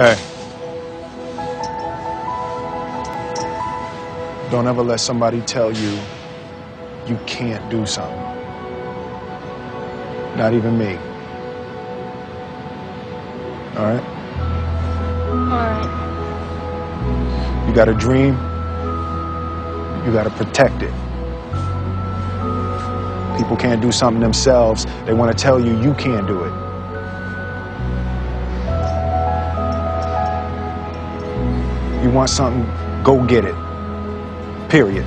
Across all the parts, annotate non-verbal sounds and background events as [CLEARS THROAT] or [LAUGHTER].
Hey. Don't ever let somebody tell you you can't do something. Not even me. All right? Alright. You got a dream, you got to protect it. People can't do something themselves, they want to tell you you can't do it. You want something, go get it. Period.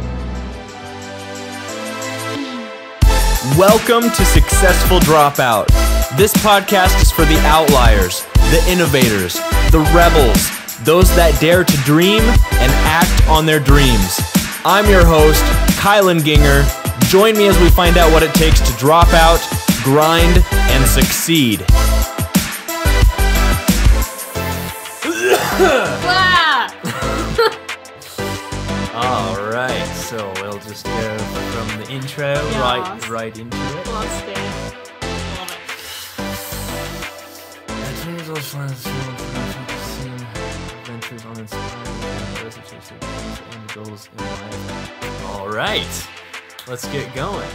Welcome to Successful Dropout. This podcast is for the outliers, the innovators, the rebels, those that dare to dream and act on their dreams. I'm your host, Kylan Ginger. Join me as we find out what it takes to drop out, grind, and succeed. [COUGHS] from the intro right Yes. right into it. Lost it. Adventures on inspiring ways to chase their dreams and goals in life. All right, let's get going.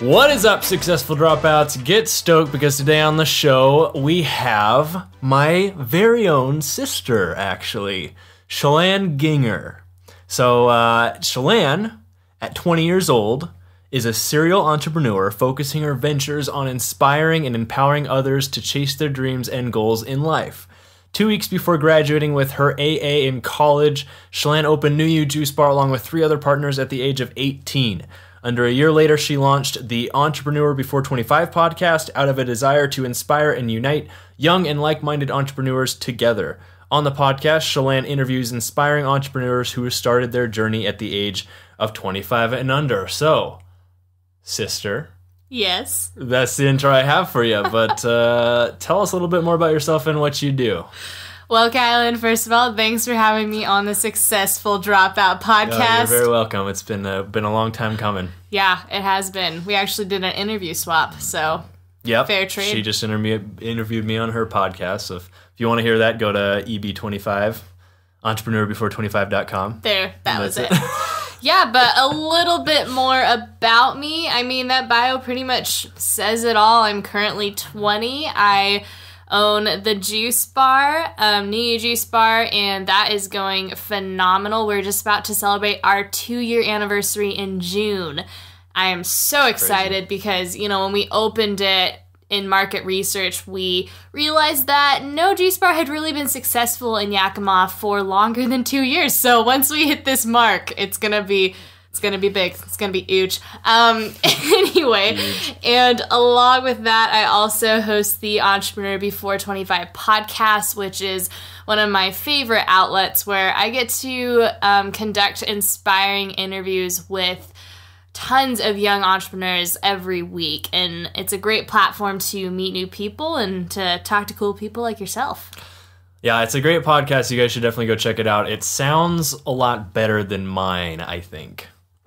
What is up, successful dropouts? Get stoked because today on the show we have my very own sister, actually, Chelann Ginger. So, uh, Chelann, at 20 years old, is a serial entrepreneur focusing her ventures on inspiring and empowering others to chase their dreams and goals in life. Two weeks before graduating with her AA in college, Chelann opened NUYU Juice Bar along with three other partners at the age of 18. Under a year later, she launched the Entrepreneur Before 25 podcast out of a desire to inspire and unite young and like minded entrepreneurs together. On the podcast, Chelann interviews inspiring entrepreneurs who started their journey at the age of 25 and under. So, sister, Yes. that's the intro I have for you. But [LAUGHS] uh, tell us a little bit more about yourself and what you do. Well, Kylan, first of all, thanks for having me on the Successful Dropout podcast. Uh, you're very welcome. It's been a, been a long time coming. yeah, it has been. We actually did an interview swap, so Yep. Fair trade. She just interview, interviewed me on her podcast. So if, if you want to hear that, go to EB25, entrepreneurbefore25.com. there, that was it. it. [LAUGHS] yeah, but a little bit more about me. I mean, that bio pretty much says it all. I'm currently 20. I own the Juice Bar, um, New Juice Bar, and that is going phenomenal. We're just about to celebrate our two year anniversary in June. I am so excited because, you know, when we opened it, in market research, we realized that no juice bar had really been successful in Yakima for longer than two years. So once we hit this mark, it's gonna be it's gonna be big. It's gonna be huge. Um, [LAUGHS] anyway, and along with that, I also host the Entrepreneur Before 25 podcast, which is one of my favorite outlets where I get to um, conduct inspiring interviews with tons of young entrepreneurs every week and it's a great platform to meet new people and to talk to cool people like yourself Yeah, it's a great podcast. You guys should definitely go check it out. It sounds a lot better than mine, I think. [LAUGHS]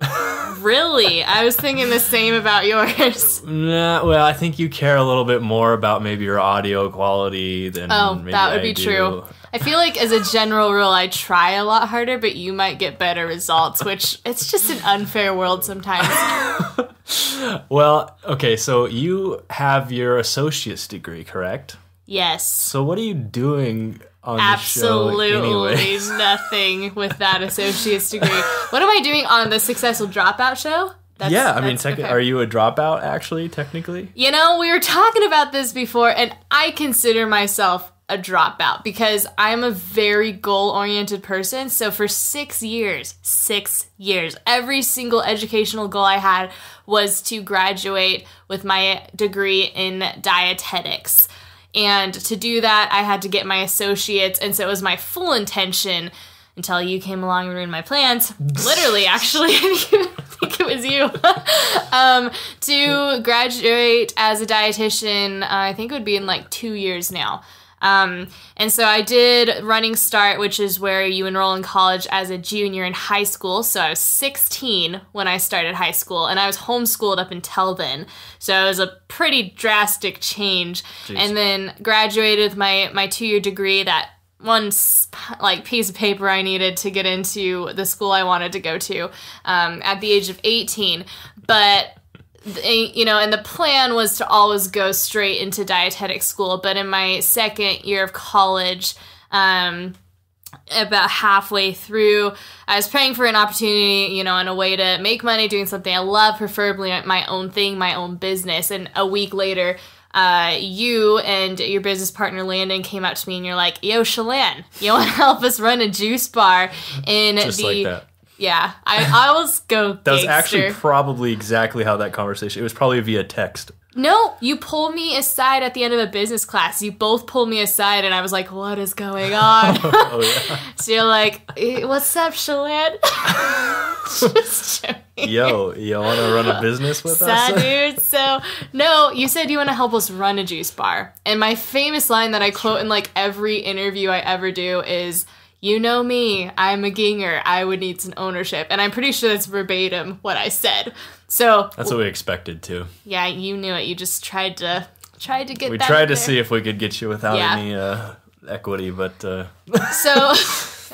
really i was thinking the same about yours Nah, well, I think you care a little bit more about maybe your audio quality than oh that would I be do. true i feel like as a general rule i try a lot harder but you might get better results which it's just an unfair world sometimes [LAUGHS] Well, okay, so you have your associate's degree, correct? yes So what are you doing on the show absolutely [LAUGHS] nothing with that associate's degree what am i doing on the successful dropout show That's, yeah, I mean, okay. are you a dropout actually, technically? You know, we were talking about this before, and I consider myself a dropout because I'm a very goal oriented person. So, for six years, six years, every single educational goal I had was to graduate with my degree in dietetics. And to do that, I had to get my associates, and so it was my full intention until you came along and ruined my plans. Literally, [LAUGHS] actually, [LAUGHS] I think it was you. [LAUGHS] um, to graduate as a dietitian, uh, I think it would be in like two years now. Um, and so I did Running Start, which is where you enroll in college as a junior in high school. So I was 16 when I started high school, and I was homeschooled up until then. So it was a pretty drastic change. And then graduated with my my two year degree that one like piece of paper I needed to get into the school I wanted to go to um, at the age of 18. But you know, and the plan was to always go straight into dietetic school. But in my second year of college, um, about halfway through, I was praying for an opportunity, you know, and a way to make money doing something I love, preferably my own thing, my own business. And a week later, uh, you and your business partner Landon came out to me and you're like, "Yo, Chelann, you want to [LAUGHS] help us run a juice bar in Just the like that. Yeah." I I always go. [LAUGHS] That was actually probably exactly how that conversation. It was probably via text. No, you pulled me aside at the end of a business class. You both pulled me aside, and I was like, "What is going [LAUGHS] on?" Oh yeah. [LAUGHS] so you're like, "Eh, "What's up, Chelann?" Just joking. Yo, you want to run a business with Sad us? dude. So no, you said you want to help us run a juice bar, and my famous line that I quote in like every interview I ever do is. You know me, I'm a ginger. I would need some ownership. And I'm pretty sure that's verbatim what I said. So, That's what we expected too. yeah, you knew it. You just tried to tried to get We tried to there. see if we could get you without Yeah. any uh, equity, but uh, [LAUGHS] So,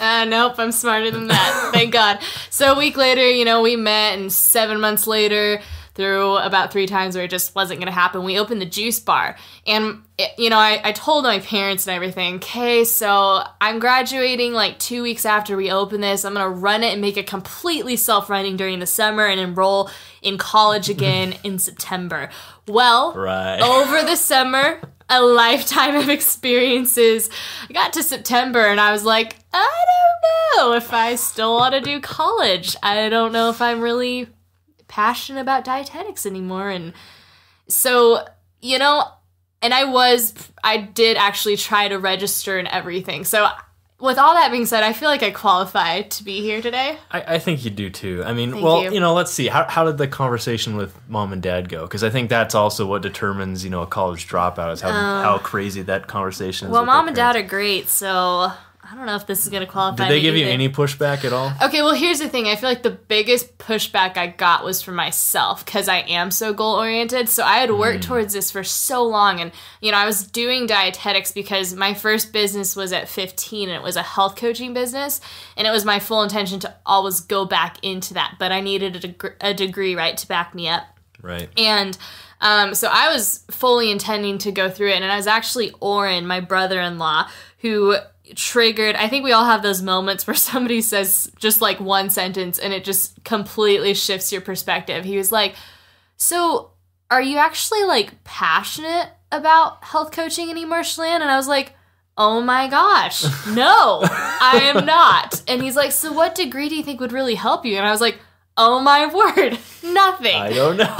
uh, nope, I'm smarter than that. Thank God. So a week later, you know, we met, and seven months later, through about three times where it just wasn't going to happen, we opened the juice bar. And, it, you know, I, I told my parents and everything, okay, so I'm graduating like two weeks after we open this. I'm going to run it and make it completely self running during the summer and enroll in college [LAUGHS] again in September. Well, right. [LAUGHS] over the summer, a lifetime of experiences. I got to September and I was like, I don't know if I still want to do college. I don't know if I'm really passionate about dietetics anymore. And so, you know, and I was, I did actually try to register and everything. So, with all that being said, I feel like I qualify to be here today. I, I think you do too. I mean, Thank well, you. you. know, let's see. How, how did the conversation with mom and dad go? Because I think that's also what determines, you know, a college dropout is how, how crazy that conversation is. Uh, Well, mom and dad are great, so I don't know if this is going to qualify. Did they give you any pushback at all? Okay, well, here's the thing. I feel like the biggest pushback I got was from myself because I am so goal oriented. So I had worked towards this for so long. And, you know, I was doing dietetics because my first business was at 15 and it was a health coaching business. And it was my full intention to always go back into that. But I needed a, deg- a degree, right, to back me up. Right. And um, so I was fully intending to go through it. And I was actually Oren, my brother in law, who triggered. I think we all have those moments where [LAUGHS] somebody says just like one sentence and it just completely shifts your perspective. He was like, So are you actually like passionate about health coaching anymore, Chelann? And I was like, Oh my gosh, [LAUGHS] no, I am not. And he's like, So what degree do you think would really help you? And I was like, Oh my [LAUGHS] word, nothing I don't know.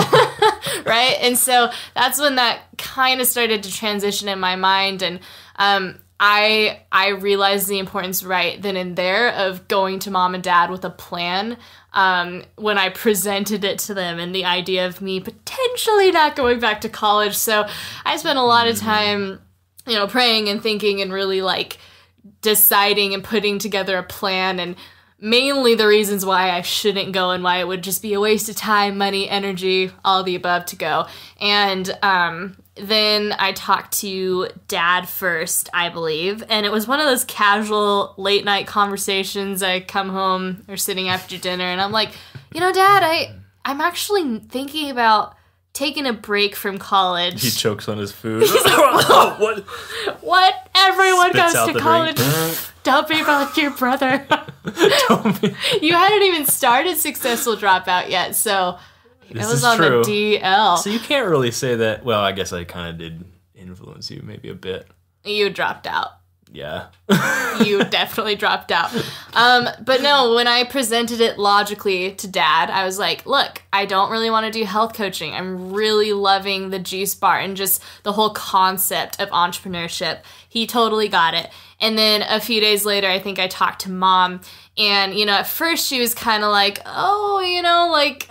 right? And so that's when that kind of started to transition in my mind, and um, I I realized the importance right then and there of going to mom and dad with a plan. Um, when I presented it to them, and the idea of me potentially not going back to college, so I spent a lot of time, you know, praying and thinking and really like deciding and putting together a plan and mainly the reasons why I shouldn't go and why it would just be a waste of time, money, energy, all the above to go. And um, then I talked to dad first, I believe, and it was one of those casual late night conversations. I come home or sitting after dinner and I'm like, you know, dad, I I'm actually thinking about taking a break from college. he chokes on his food. [LAUGHS] [LAUGHS] [LAUGHS] what? what? Everyone Spits goes to college. Don't be like your brother. you hadn't even started successful dropout yet, so it This was is on true. the DL. So you can't really say that. Well, I guess I kind of did influence you maybe a bit. you dropped out. Yeah. [LAUGHS] You definitely dropped out. Um, but no, when I presented it logically to dad, I was like, look, I don't really want to do health coaching. I'm really loving the juice bar and just the whole concept of entrepreneurship. He totally got it. And then a few days later, I think I talked to mom. And, you know, at first she was kind of like, oh, you know, like,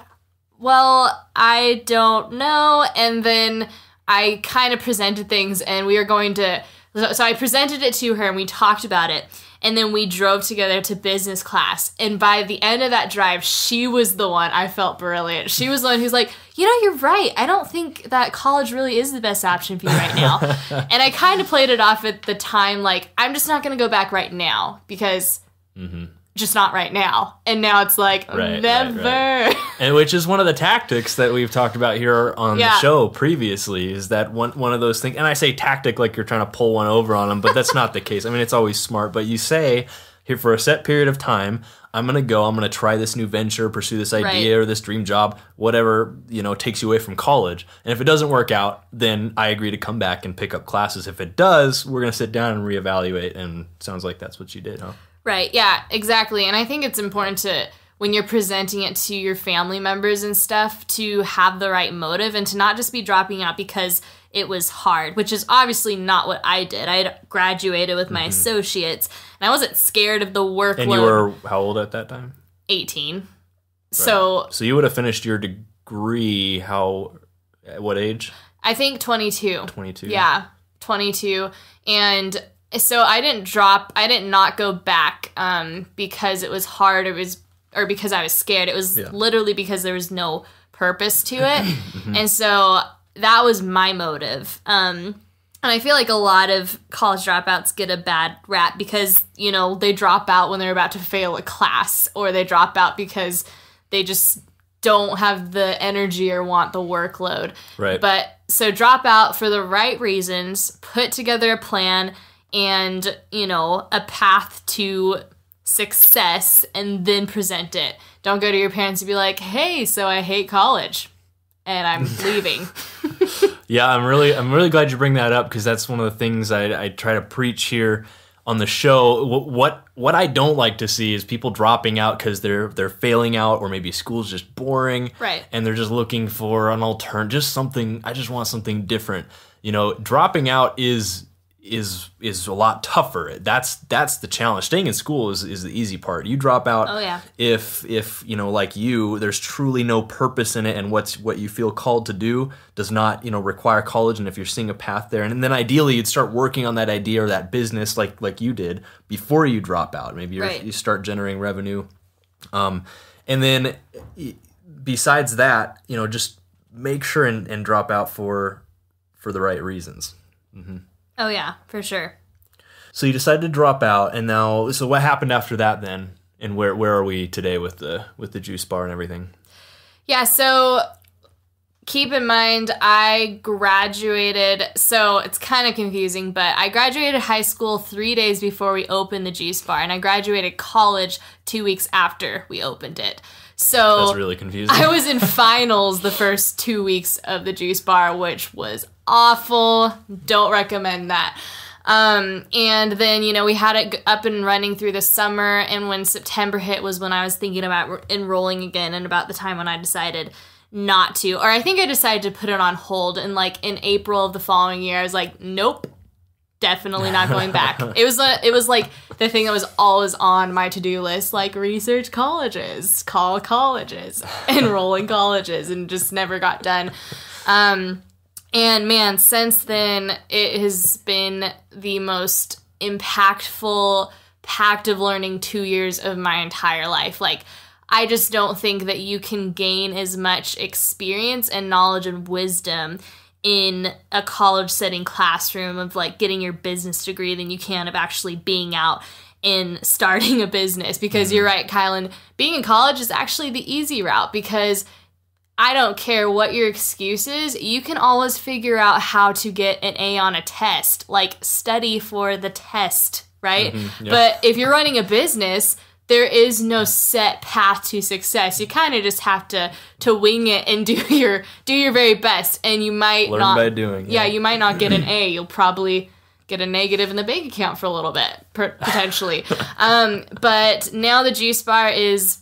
well, I don't know. And then I kind of presented things, and we were going to So, so I presented it to her and we talked about it. And then we drove together to business class. And by the end of that drive, she was the one I felt brilliant. She was the one who's like, you know, you're right. I don't think that college really is the best option for you right now. [LAUGHS] and I kind of played it off at the time like, I'm just not going to go back right now because mm-hmm. Just not right now. And now it's like. Right, right, never. [LAUGHS] and which is one of the tactics that we've talked about here on the show previously is that one one of those things and I say tactic like you're trying to pull one over on them but that's not the [LAUGHS] case I mean it's always smart but you say here for a set period of time I'm gonna go I'm gonna try this new venture pursue this idea Right. or this dream job whatever you know takes you away from college and if it doesn't work out then I agree to come back and pick up classes if it does we're gonna sit down and reevaluate and sounds like that's what you did huh Right. Yeah, exactly. And I think it's important to when you're presenting it to your family members and stuff to have the right motive and to not just be dropping out because it was hard, which is obviously not what I did. I had graduated with my mm-hmm. associates and I wasn't scared of the workload. And you were how old at that time 18. So So you would have finished your degree how at what age? I think 22. 22. Yeah, 22. And so I didn't drop, I didn't not go back um, because it was hard. It was, or because I was scared. It was Yeah. literally because there was no purpose to [LAUGHS] it. and so that was my motive. Um, and I feel like a lot of college dropouts get a bad rap because, you know, they drop out when they're about to fail a class or they drop out because they just don't have the energy or want the workload. Right. But so drop out for the right reasons, put together a plan and, you know, a path to success and then present it. Don't go to your parents and be like, "Hey, so I hate college and I'm [LAUGHS] leaving." Yeah, I'm really I'm really glad you bring that up because that's one of the things I, I try to preach here on the show. What what, what I don't like to see is people dropping out because they're they're failing out or maybe school's just boring, Right. And they're just looking for an alternate, just something. I just want something different. You know, dropping out is is is a lot tougher. That's that's the challenge. Staying in school is, is the easy part. You drop out Oh, yeah. if if you know like you there's truly no purpose in it and what's what you feel called to do does not you know require college and if you're seeing a path there and then ideally you'd start working on that idea or that business like like you did before you drop out maybe you're, Right. you start generating revenue um and then besides that you know just make sure and, and drop out for for the right reasons oh yeah, for sure. so you decided to drop out and now so what happened after that then and where where are we today with the with the juice bar and everything Yeah, so keep in mind I graduated, so it's kind of confusing, but I graduated high school 3 days before we opened the juice bar and I graduated college 2 weeks after we opened it. So That's really confusing. I was in finals the first two weeks of the juice bar, which was awful. Don't recommend that. Um, and then, you know, we had it up and running through the summer. And when September hit was when I was thinking about enrolling again and about the time when I decided not to. Or I think I decided to put it on hold. And like in April of the following year, I was like, nope, definitely not going back. [LAUGHS] it was a, it was like the thing that was always on my to-do list, like research colleges, call colleges, [LAUGHS] enroll in colleges, and just never got done. Um, and man, since then it has been the most impactful, packed of learning two years of my entire life. Like I just don't think that you can gain as much experience and knowledge and wisdom in a college setting classroom of like getting your business degree than you can of actually being out in [LAUGHS] starting a business because mm-hmm. you're right Kylan being in college is actually the easy route because I don't care what your excuse is, you can always figure out how to get an A on a test. Like study for the test, right? yeah. But if you're running a business, there is no set path to success. You kind of just have to to wing it and [LAUGHS] do your do your very best and you might Learn not by doing, Yeah, yeah. you might not get an A. [CLEARS THROAT] You'll probably get a negative in the bank account for a little bit [LAUGHS] potentially. um, but now the juice bar is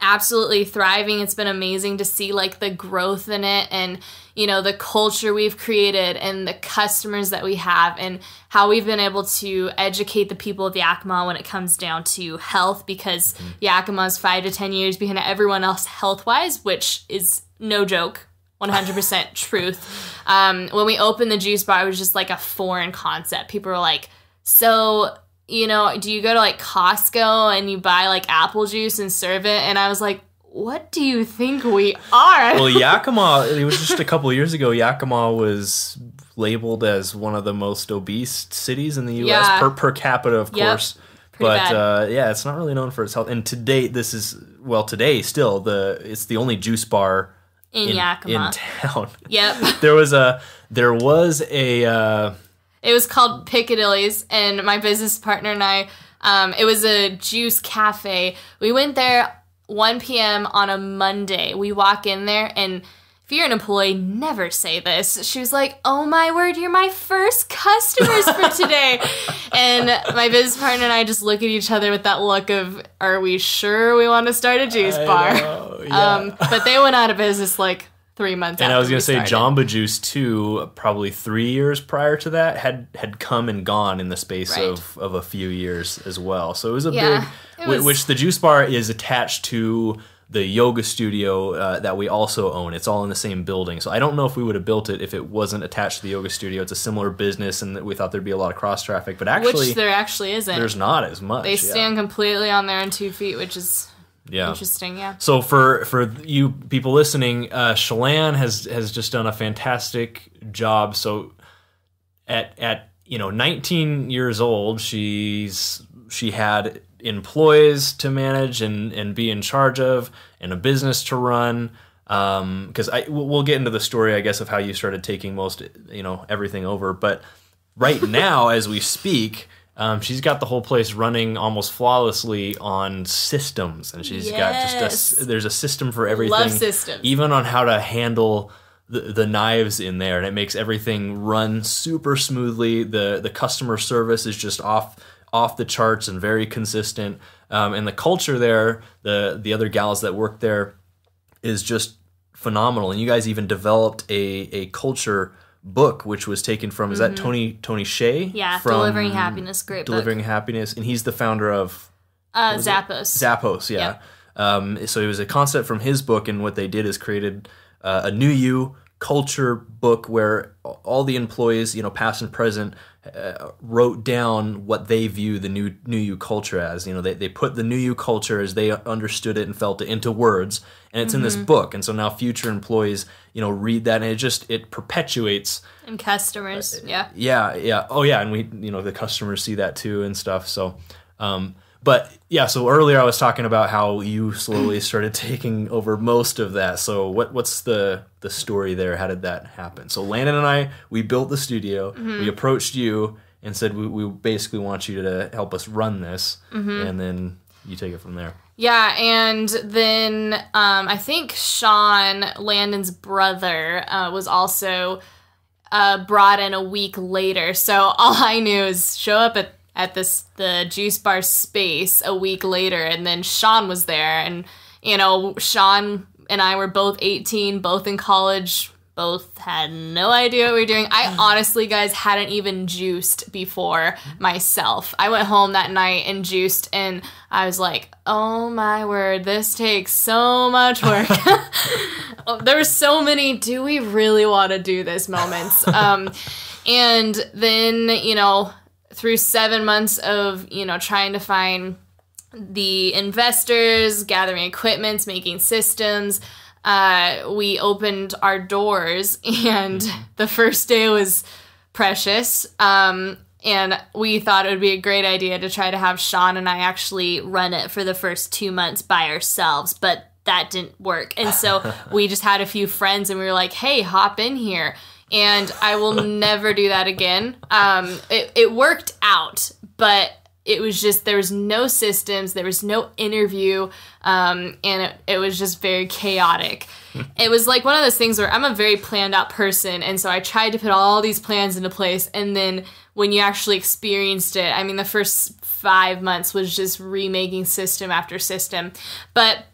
absolutely thriving. It's been amazing to see like the growth in it and you know the culture we've created and the customers that we have and how we've been able to educate the people of Yakima when it comes down to health because Yakima's 5 to 10 years behind everyone else health-wise, which is no joke. 100% [LAUGHS] truth. Um, when we opened the juice bar, it was just like a foreign concept. People were like, so, you know, do you go to like Costco and you buy like apple juice and serve it? And I was like, what do you think we are? Well, [LAUGHS] Yakima, it was just a couple years ago, Yakima was labeled as one of the most obese cities in the U.S. Yeah. per, per capita, of Yep. course. Pretty but uh, yeah, it's not really known for its health. And to date, this is well, today still the it's the only juice bar in, in, Yakima. in town. yep. [LAUGHS] there was a there was a uh, It was called Piccadilly's, and my business partner and I, um, it was a juice cafe. We went there 1 p.m. on a Monday. We walk in there, and if you're an employee, never say this. She was like, "Oh my word, you're my first customers for [LAUGHS] today," and my business partner and I just look at each other with that look of, "Are we sure we want to start a juice bar?" know, yeah. Um, but they went out of business like three months. and I was gonna say started. Jamba Juice too. Probably three years prior to that had had come and gone in the space Right. of, of a few years as well. So it was a Yeah, big, was- which the juice bar is attached to the yoga studio uh, that we also own. It's all in the same building. So I don't know if we would have built it if it wasn't attached to the yoga studio. It's a similar business, and we thought there'd be a lot of cross traffic, but actually which there actually isn't. there's not as much. They yeah. stand completely on their own two feet, which is yeah. interesting. Yeah. So for for you people listening, uh, Chelann has has just done a fantastic job. So at at you know 19 years old, she's she had employees to manage and and be in charge of, and a business to run. Because I we'll we'll get into the story, I guess, of how you started taking most you know everything over. But right [LAUGHS] now, as we speak. Um, she's got the whole place running almost flawlessly on systems, and she's got just a Yes. there's a system for everything. systems. even on how to handle the, the knives in there, and it makes everything run super smoothly. the The customer service is just off off the charts and very consistent. Um, and the culture there, the the other gals that work there, is just phenomenal. And you guys even developed a a culture book, which was taken from is that Tony Tony Hsieh? Mm-hmm. Yeah. from Delivering Happiness. Great Delivering book. Happiness, and he's the founder of Uh, Zappos. Zappos, yeah. Um, so it was a concept from his book, and what they did is created uh, a NUYU culture book where all the employees, you know, past and present, uh, wrote down what they view the new NUYU culture as. You know, they they put the NUYU culture as they understood it and felt it into words, and it's in this book. And so now future employees, you know, read that, and it just it perpetuates and customers. Uh, yeah. yeah, yeah. Oh, yeah. And we, you know, the customers see that too and stuff. So, um, but yeah. So earlier I was talking about how you slowly started [LAUGHS] taking over most of that. So what, what's the the story there? How did that happen? So Landon and I, we built the studio. Mm-hmm. We approached you and said we, we basically want you to help us run this, mm-hmm. and then you take it from there. Yeah, and then um, I think Sean Landon's brother uh, was also uh, brought in a week later. So all I knew is show up at at this the juice bar space a week later, and then Sean was there, and you know Sean and I were both eighteen, both in college. Both had no idea what we were doing. I [SIGHS] honestly, guys, hadn't even juiced before myself. I went home that night and juiced, and I was like, oh my word, this takes so much work. [LAUGHS] [LAUGHS] Oh, there were so many, do we really want to do this moments? [LAUGHS] Um, and then, you know, through seven months of, you know, trying to find the investors, gathering equipments, making systems, uh, we opened our doors, [LAUGHS] and the first day was precious. Um, and we thought it would be a great idea to try to have Sean and I actually run it for the first two months by ourselves, but that didn't work. And so [LAUGHS] we just had a few friends, and we were like, "Hey, hop in here." And I will [LAUGHS] never do that again. Um, it, it worked out, but it was just there was no systems there was no interview um, and it, it was just very chaotic. [LAUGHS] It was like one of those things where i'm a very planned out person and so i tried to put all these plans into place and then when you actually experienced it i mean the first five months was just remaking system after system. But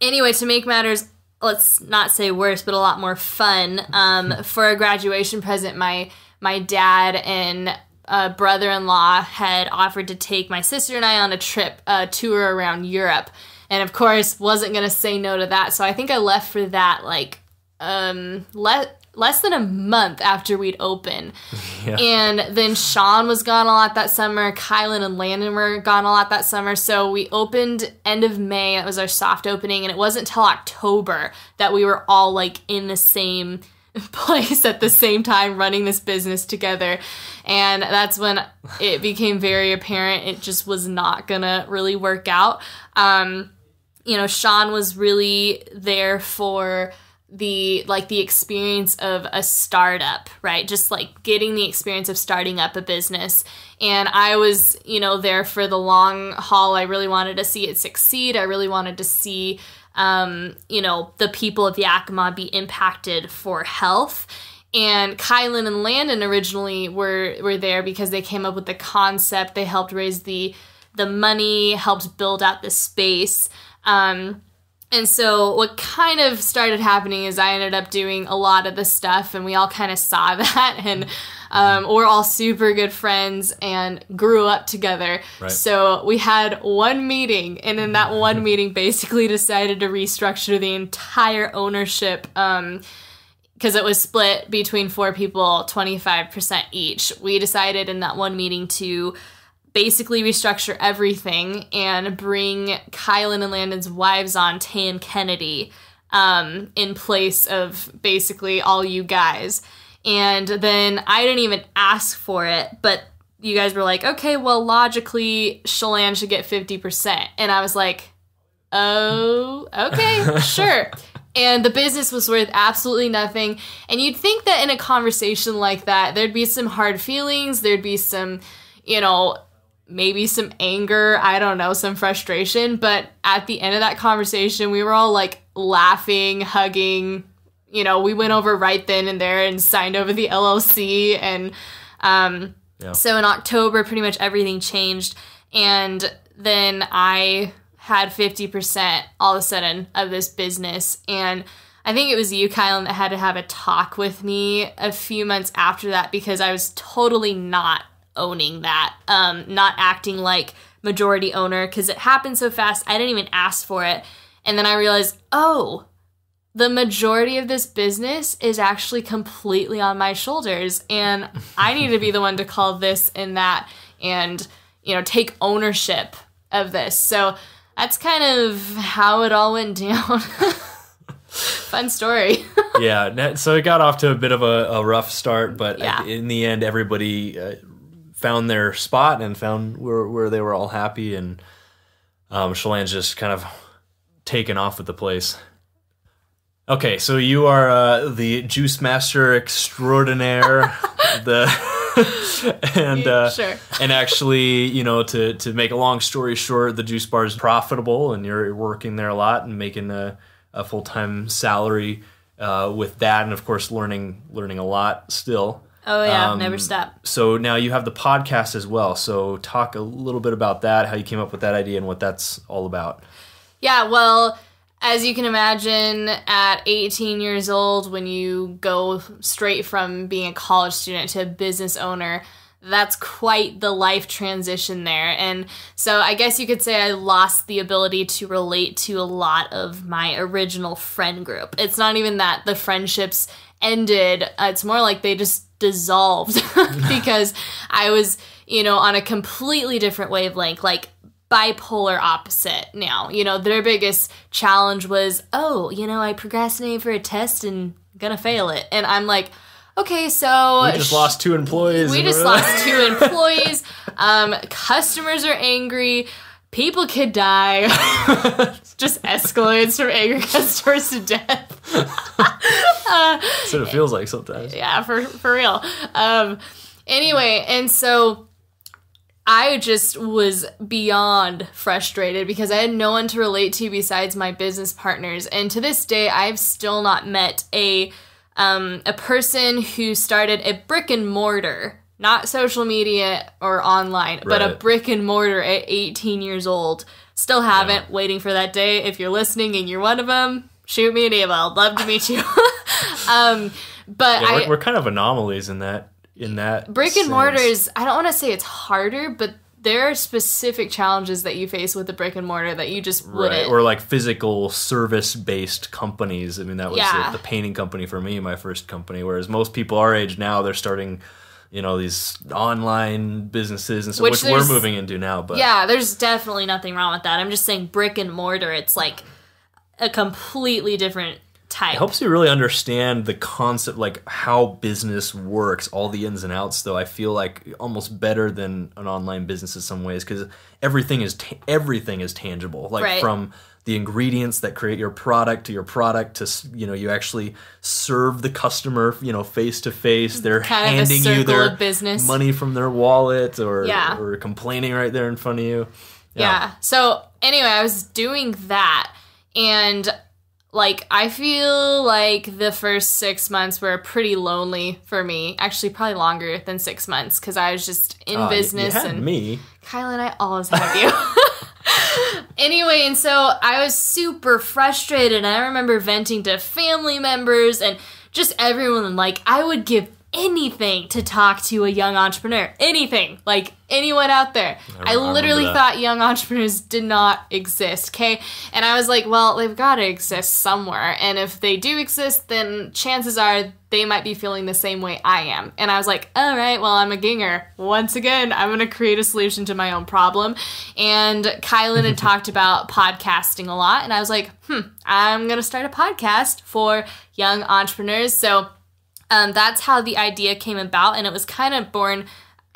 anyway to make matters let's not say worse but a lot more fun um, [LAUGHS] for a graduation present my my dad and uh, brother-in-law had offered to take my sister and i on a trip a tour around europe and of course wasn't going to say no to that so i think i left for that like um le- less than a month after we'd open [LAUGHS] Yeah. And then Sean was gone a lot that summer. Kylan and Landon were gone a lot that summer. So we opened end of May. It was our soft opening. And it wasn't until October that we were all like in the same [LAUGHS] place at the same time running this business together. And that's when it became very apparent it just was not gonna really work out. Um, you know, Sean was really there for the like the experience of a startup, right? Just like getting the experience of starting up a business. And I was, you know, there for the long haul. I really wanted to see it succeed. I really wanted to see um, you know, the people of Yakima be impacted for health. And Kylan and Landon originally were were there because they came up with the concept. They helped raise the the money, helped build out the space. Um, and so what kind of started happening is I ended up doing a lot of the stuff, and we all kind of saw [LAUGHS] that, and um, we're all super good friends and grew up together. Right. So we had one meeting, and in that one [LAUGHS] meeting, basically decided to restructure the entire ownership. Um, because it was split between four people, 25% each. We decided in that one meeting to basically restructure everything and bring Kylan and Landon's wives on, Tay and Kennedy, um, in place of basically all you guys. And then I didn't even ask for it, but you guys were like, okay, well, logically, Chelann should get 50%. And I was like, oh, okay, [LAUGHS] sure. And the business was worth absolutely nothing. And you'd think that in a conversation like that, there'd be some hard feelings, there'd be some, you know, maybe some anger, I don't know, some frustration. But at the end of that conversation, we were all like laughing, hugging. You know, we went over right then and there and signed over the LLC. And um, Yeah. so in October, pretty much everything changed. And then I had 50% all of a sudden of this business. And I think it was you, Kylan, that had to have a talk with me a few months after that because I was totally not owning that, um, not acting like majority owner because it happened so fast. I didn't even ask for it. And then I realized, oh, the majority of this business is actually completely on my shoulders and i need to be the one to call this and that and you know take ownership of this so that's kind of how it all went [LAUGHS] down fun story yeah, so it got off to a bit of a, a rough start, but Yeah. in the end, everybody uh, found their spot and found where where they were all happy, and um, Chelann's just kind of taken off with the place. Okay, so you are uh, the juice master extraordinaire, [LAUGHS] the [LAUGHS] and uh, Sure. and actually, you know, to to make a long story short, the juice bar is profitable, and you're working there a lot and making a, a full time salary uh, with that, and of course, learning learning a lot still. Oh yeah Um, never stop So now you have the podcast as well. So talk a little bit about that, how you came up with that idea, and what that's all about. Yeah, well, as you can imagine, at 18 years old, when you go straight from being a college student to a business owner, that's quite the life transition there. And so I guess you could say I lost the ability to relate to a lot of my original friend group. It's not even that the friendships ended, it's more like they just dissolved [LAUGHS] [LAUGHS] because I was, you know, on a completely different wavelength. Like, bipolar opposite now. You know, their biggest challenge was, oh, you know, I procrastinated for a test and gonna fail it. And I'm like, okay, so We just lost two employees. we just lost two [LAUGHS] employees. Um, customers are angry. People could die. just escalates from angry customers to death. That's what it feels like sometimes. yeah, for for real. Um, anyway, and so I just was beyond frustrated because I had no one to relate to besides my business partners, and to this day, I've still not met a um, a person who started a brick and mortar. Not social media or online, but a brick and mortar at 18 years old. Still haven't. Waiting for that day. If you're listening and you're one of them, shoot me an email. Love to meet you. [LAUGHS] um, but Yeah, I, we're, we're kind of anomalies in that. In that brick and mortars i don't want to say it's harder but there are specific challenges that you face with a brick and mortar that you just wouldn't. Or like physical service based companies. I mean, that was Yeah. the, the painting company for me, my first company. Whereas most people our age now, they're starting, you know, these online businesses and so Which which, we're moving into now. But yeah, there's definitely nothing wrong with that. I'm just saying brick and mortar, it's like a completely different type. It helps you really understand the concept, like how business works, all the ins and outs. Though I feel like almost better than an online business in some ways because everything is everything is tangible. Like Right. from the ingredients that create your product to your product to you know you actually serve the customer you know face to face. They're Kind handing you their business. money from their wallet or Yeah. or complaining right there in front of you. Yeah. So anyway, I was doing that and like I feel like the first 6 months were pretty lonely for me. Actually probably longer than 6 months cuz I was just in Uh, business and me. Kylan, I always have you. [LAUGHS] anyway, and so I was super frustrated. And I remember venting to family members and just everyone. Like, I would give anything to talk to a young entrepreneur. Anything. Like, anyone out there. I, I literally thought young entrepreneurs did not exist, okay? And I was like, well, they've got to exist somewhere. And if they do exist, then chances are they might be feeling the same way I am. And I was like, all right, well, I'm a ginger. Once again, I'm going to create a solution to my own problem. And Kylan had [LAUGHS] talked about podcasting a lot. And I was like, hmm, I'm going to start a podcast for young entrepreneurs. So um, that's how the idea came about. And it was kind of born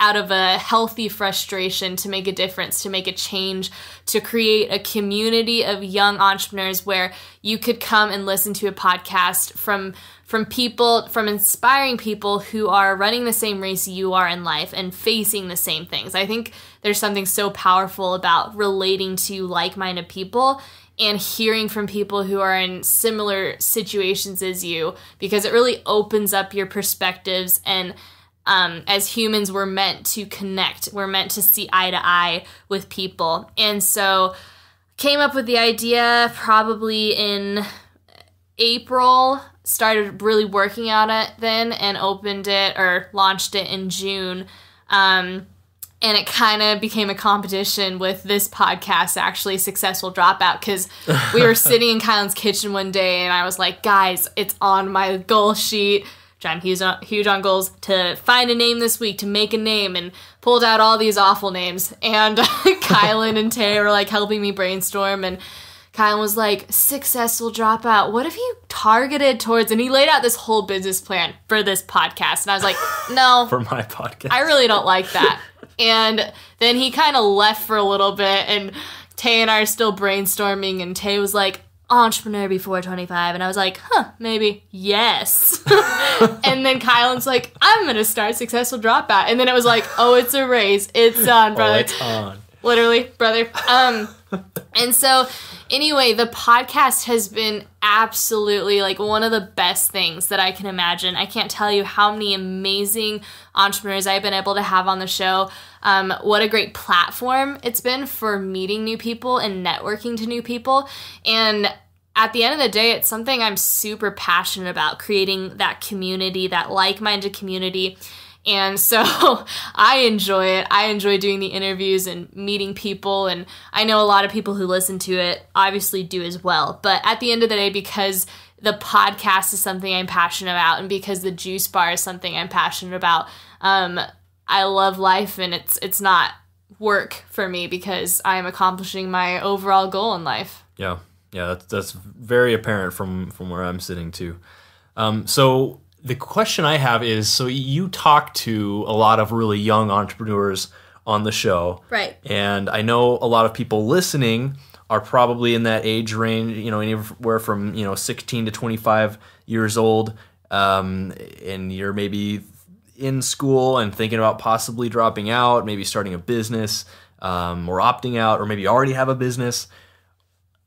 out of a healthy frustration to make a difference, to make a change, to create a community of young entrepreneurs where you could come and listen to a podcast from from people from inspiring people who are running the same race you are in life and facing the same things. I think there's something so powerful about relating to like-minded people and hearing from people who are in similar situations as you because it really opens up your perspectives and um, as humans we're meant to connect. We're meant to see eye to eye with people. And so came up with the idea probably in april started really working on it then and opened it or launched it in june. Um, and it kind of became a competition with this podcast actually successful dropout because we were [LAUGHS] sitting in kylan's kitchen one day and i was like guys it's on my goal sheet which i'm huge on, huge on goals to find a name this week to make a name and pulled out all these awful names and [LAUGHS] kylan and tay were like helping me brainstorm and Kylan was like, successful dropout. What if you targeted towards, and he laid out this whole business plan for this podcast. And I was like, [LAUGHS] no, for my podcast. I really don't like that. And then he kind of left for a little bit, and Tay and I are still brainstorming, and Tay was like, entrepreneur before 25. And I was like, huh, maybe yes. [LAUGHS] and then Kylan's like, I'm going to start Successful Dropout. And then it was like, oh, it's a race It's on, [LAUGHS] oh, brother it's on. Literally brother. Um [LAUGHS] and so anyway the podcast has been absolutely like one of the best things that i can imagine. I can't tell you how many amazing entrepreneurs i've been able to have on the show. Um, what a great platform it's been for meeting new people and networking to new people. And at the end of the day, it's something I'm super passionate about creating that community, that like minded community. And so [LAUGHS] I enjoy it. I enjoy doing the interviews and meeting people. And I know a lot of people who listen to it obviously do as well. But at the end of the day, because the podcast is something I'm passionate about and because the juice bar is something I'm passionate about, um, I love life and it's it's not work for me because I'm accomplishing my overall goal in life. Yeah, yeah, that's that's very apparent from from where I'm sitting too. Um, so the question I have is: so you talk to a lot of really young entrepreneurs on the show, Right. And I know a lot of people listening are probably in that age range, you know, anywhere from you know 16 to 25 years old, um, and you're maybe in school and thinking about possibly dropping out, maybe starting a business, um, or opting out, or maybe you already have a business.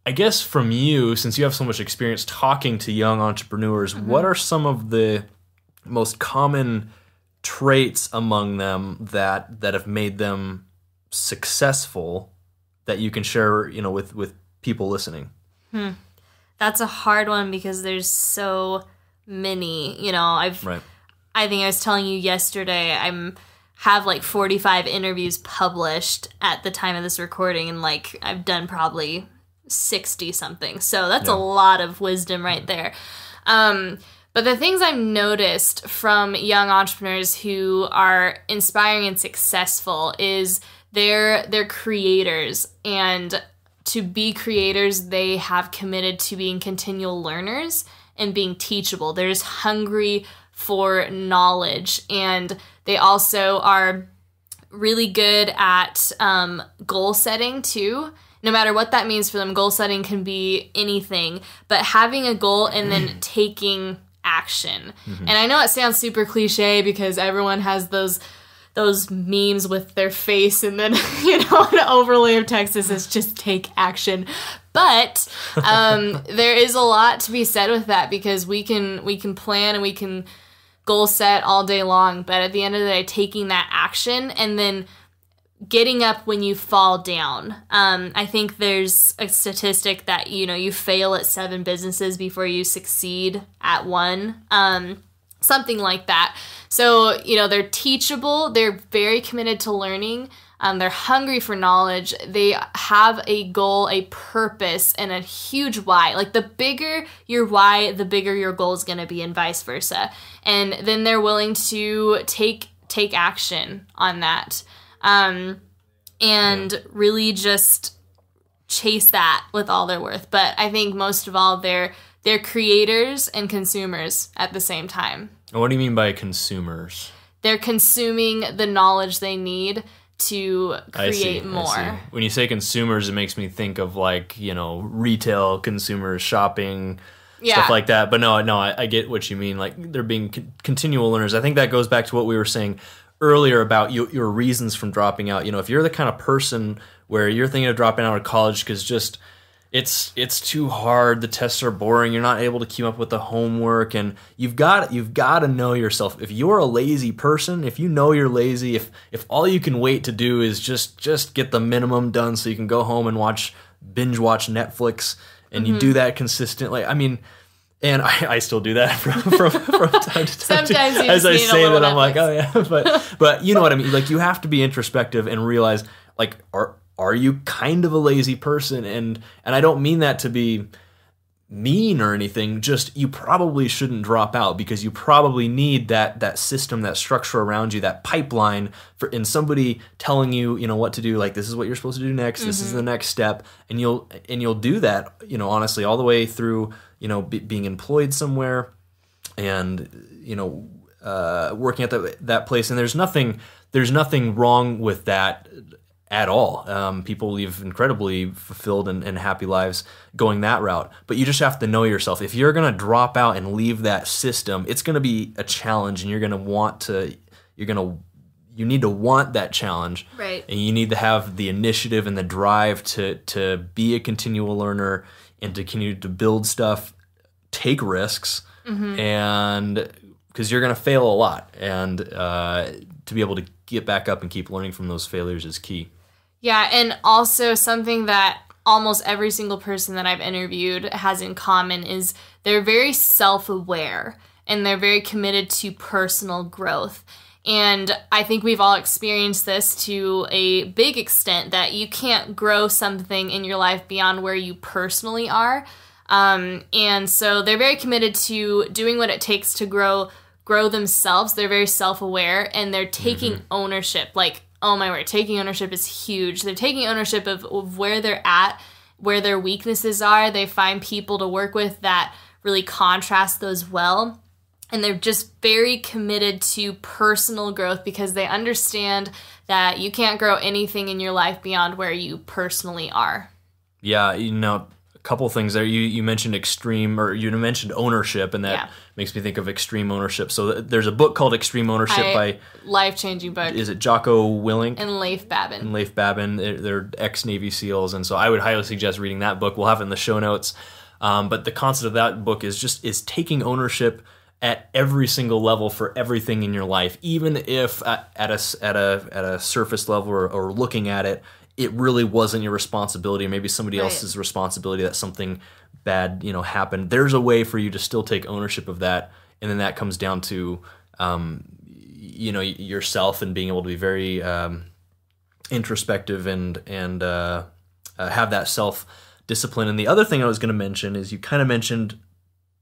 I guess from you, since you have so much experience talking to young entrepreneurs, mm-hmm. what are some of the most common traits among them that that have made them successful that you can share, you know, with with people listening? Hmm. That's a hard one because there's so many. You know, I've Right. I think I was telling you yesterday, I'm have like 45 interviews published at the time of this recording and like I've done probably 60 something. So that's a lot of wisdom right there. Um, but the things I've noticed from young entrepreneurs who are inspiring and successful is they're they're creators and to be creators they have committed to being continual learners and being teachable. They're just hungry for knowledge and they also are really good at um, goal setting too no matter what that means for them goal setting can be anything but having a goal and then taking action. And i know it sounds super cliche because everyone has those those memes with their face and then [LAUGHS] you know an overlay of Texas is just take action. But um, [LAUGHS] there is a lot to be said with that because we can we can plan and we can goal set all day long but at the end of the day taking that action and then getting up when you fall down. Um, i think there's a statistic that you know you fail at seven businesses before you succeed at one um, something like that. So you know they're teachable they're very committed to learning um, they're hungry for knowledge they have a goal a purpose and a huge why. Like the bigger your why the bigger your goal is going to be and vice versa. And then they're willing to take take action on that um, and really just chase that with all their worth but i think most of all they're they're creators and consumers at the same time What do you mean by consumers? they're consuming the knowledge they need to I see, create I more. see. When you say consumers, it makes me think of like you know retail consumers shopping. Yeah. Stuff like that, but no, no, I, I get what you mean. Like they're being con- continual learners. I think that goes back to what we were saying earlier about you, your reasons from dropping out. You know, if you're the kind of person where you're thinking of dropping out of college because just it's it's too hard the tests are boring you're not able to keep up with the homework and you've got you've got to know yourself if you're a lazy person if you know you're lazy if if all you can wait to do is just just get the minimum done so you can go home and watch binge watch netflix and you Mm-hmm. do that consistently i mean and I, I still do that [LAUGHS] from, from, from time to time. too. Sometimes you As I say that, I'm like, oh yeah, [LAUGHS] but but you know what I mean. Like you have to be introspective and realize, like, are are you kind of a lazy person? And and I don't mean that to be mean or anything just you probably shouldn't drop out because you probably need that that system that structure around you that pipeline for in somebody telling you you know what to do like this is what you're supposed to do next this is the next step and you'll and you'll do that you know honestly all the way through you know be, being employed somewhere and you know uh, working at that that place and there's nothing there's nothing wrong with that at all. Um, people live incredibly fulfilled and, and happy lives going that route. But you just have to know yourself. If you're going to drop out and leave that system, it's going to be a challenge, and you're going to want to. You're going to. You need to want that challenge, Right. And you need to have the initiative and the drive to to be a continual learner and to continue to build stuff, take risks, and because you're going to fail a lot, and uh, to be able to get back up and keep learning from those failures is key. Yeah, and also something that almost every single person that I've interviewed has in common is they're very self aware and they're very committed to personal growth. And I think we've all experienced this to a big extent that you can't grow something in your life beyond where you personally are. Um, and so they're very committed to doing what it takes to grow grow themselves. They're very self-aware and they're taking ownership. Like, oh my word, taking ownership is huge. They're taking ownership of, of where they're at, where their weaknesses are. They find people to work with that really contrast those well. And they're just very committed to personal growth because they understand that you can't grow anything in your life beyond where you personally are. Yeah, you know, couple things there. You you mentioned extreme, or you mentioned ownership, and that Yeah. makes me think of extreme ownership. So there's a book called Extreme Ownership I- by Life changing book. is it Jocko Willink and Leif Babin. and Leif Babin? They're, they're ex Navy SEALs, and so I would highly suggest reading that book. We'll have it in the show notes. Um, but the concept of that book is just is taking ownership at every single level for everything in your life, even if at, at a at a at a surface level or, or looking at it, it really wasn't your responsibility, maybe somebody Right. else's responsibility that something bad you know happened. There's a way for you to still take ownership of that, and then that comes down to um, you know yourself and being able to be very um, introspective and and uh, uh, have that self discipline. And the other thing I was going to mention is you kind of mentioned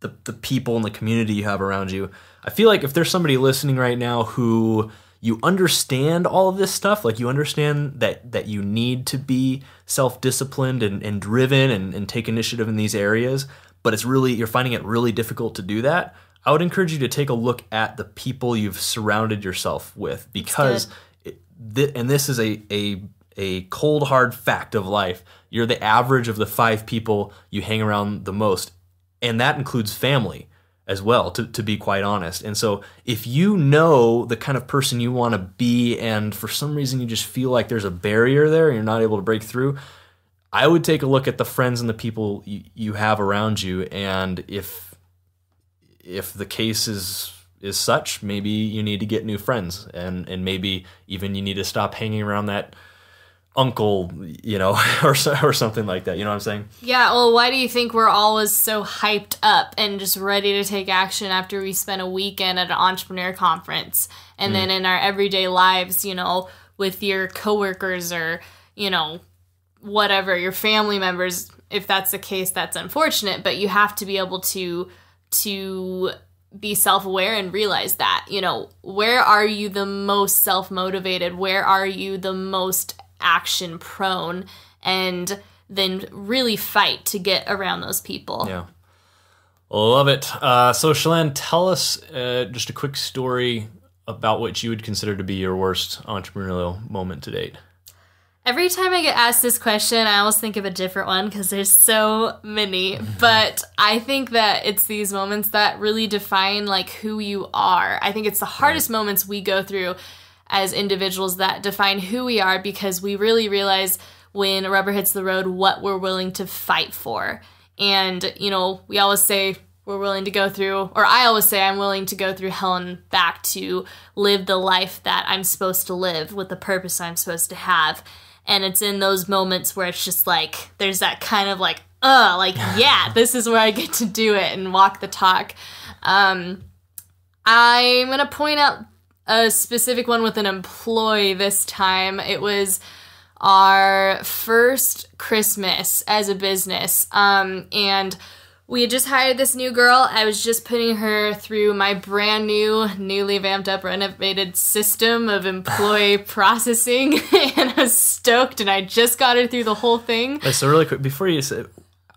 the the people and the community you have around you. I feel like if there's somebody listening right now who you understand all of this stuff, like you understand that that you need to be self-disciplined and, and driven and, and take initiative in these areas, but it's really you're finding it really difficult to do that. I would encourage you to take a look at the people you've surrounded yourself with because it, th- and this is a a a cold hard fact of life. You're the average of the five people you hang around the most, and that includes family as well. To to be quite honest, and so if you know the kind of person you want to be, and for some reason you just feel like there's a barrier there, and you're not able to break through. I would take a look at the friends and the people you, you have around you, and if if the case is is such, maybe you need to get new friends, and and maybe even you need to stop hanging around that uncle, you know, [LAUGHS] or or something like that. You know what I'm saying? Yeah, well, why do you think we're always so hyped up and just ready to take action after we spend a weekend at an entrepreneur conference? And mm. then in our everyday lives, you know, with your coworkers or, you know, whatever, your family members, if that's the case, that's unfortunate, but you have to be able to to be self-aware and realize that, you know, where are you the most self-motivated? Where are you the most action prone? And then really fight to get around those people. Yeah. Love it. Uh, so, Chelann, tell us uh, just a quick story about what you would consider to be your worst entrepreneurial moment to date. Every time I get asked this question, I always think of a different one because there's so many. [LAUGHS] but I think that it's these moments that really define like who you are. I think it's the hardest moments we go through as individuals that define who we are because we really realize when rubber hits the road what we're willing to fight for. And, you know, we always say we're willing to go through, or I always say I'm willing to go through hell and back to live the life that I'm supposed to live with the purpose I'm supposed to have. And it's in those moments where it's just like, there's that kind of like, uh, like, [LAUGHS] yeah, this is where I get to do it and walk the talk. Um, I'm going to point out a specific one with an employee this time. It was our first Christmas as a business. Um, and we had just hired this new girl. I was just putting her through my brand new, newly vamped up, renovated system of employee [SIGHS] processing. [LAUGHS] and I was stoked, and I just got her through the whole thing. So, really quick, before you say,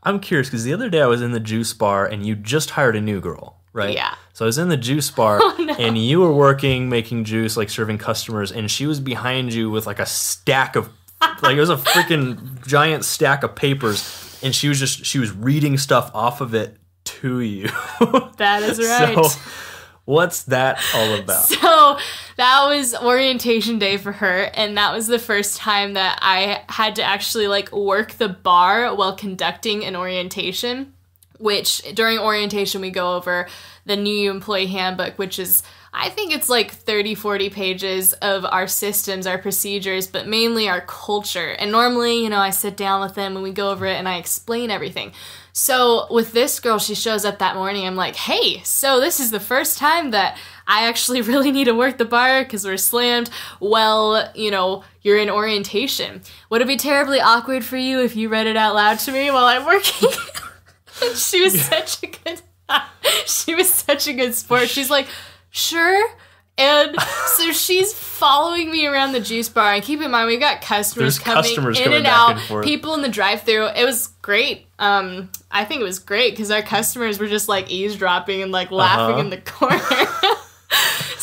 I'm curious because the other day I was in the juice bar and you just hired a new girl, right? Yeah. So I was in the juice [LAUGHS] bar oh, and you were working, making juice, like serving customers, and she was behind you with like a stack of, like it was a freaking [LAUGHS] giant stack of papers, and she was just she was reading stuff off of it to you. [LAUGHS] That is right. So, what's that all about? So that was orientation day for her, and that was the first time that I had to actually like work the bar while conducting an orientation. Which during orientation, we go over the new employee handbook, which is I think it's like 30, 40 pages of our systems, our procedures, but mainly our culture. And normally, you know, I sit down with them and we go over it and I explain everything. So with this girl, she shows up that morning. I'm like, hey, so this is the first time that I actually [LAUGHS] really need to work the bar because we're slammed. Well, you know, you're in orientation. Would it be terribly awkward for you if you read it out loud to me while I'm working? [LAUGHS] [LAUGHS] She was such a good [LAUGHS] she was such a good sport. She's like, sure. And so [LAUGHS] she's following me around the juice bar. And keep in mind, we've got customers There's coming customers in coming and out, and people in the drive-through. It was great. Um, I think it was great because our customers were just like eavesdropping and like laughing Uh-huh. in the corner.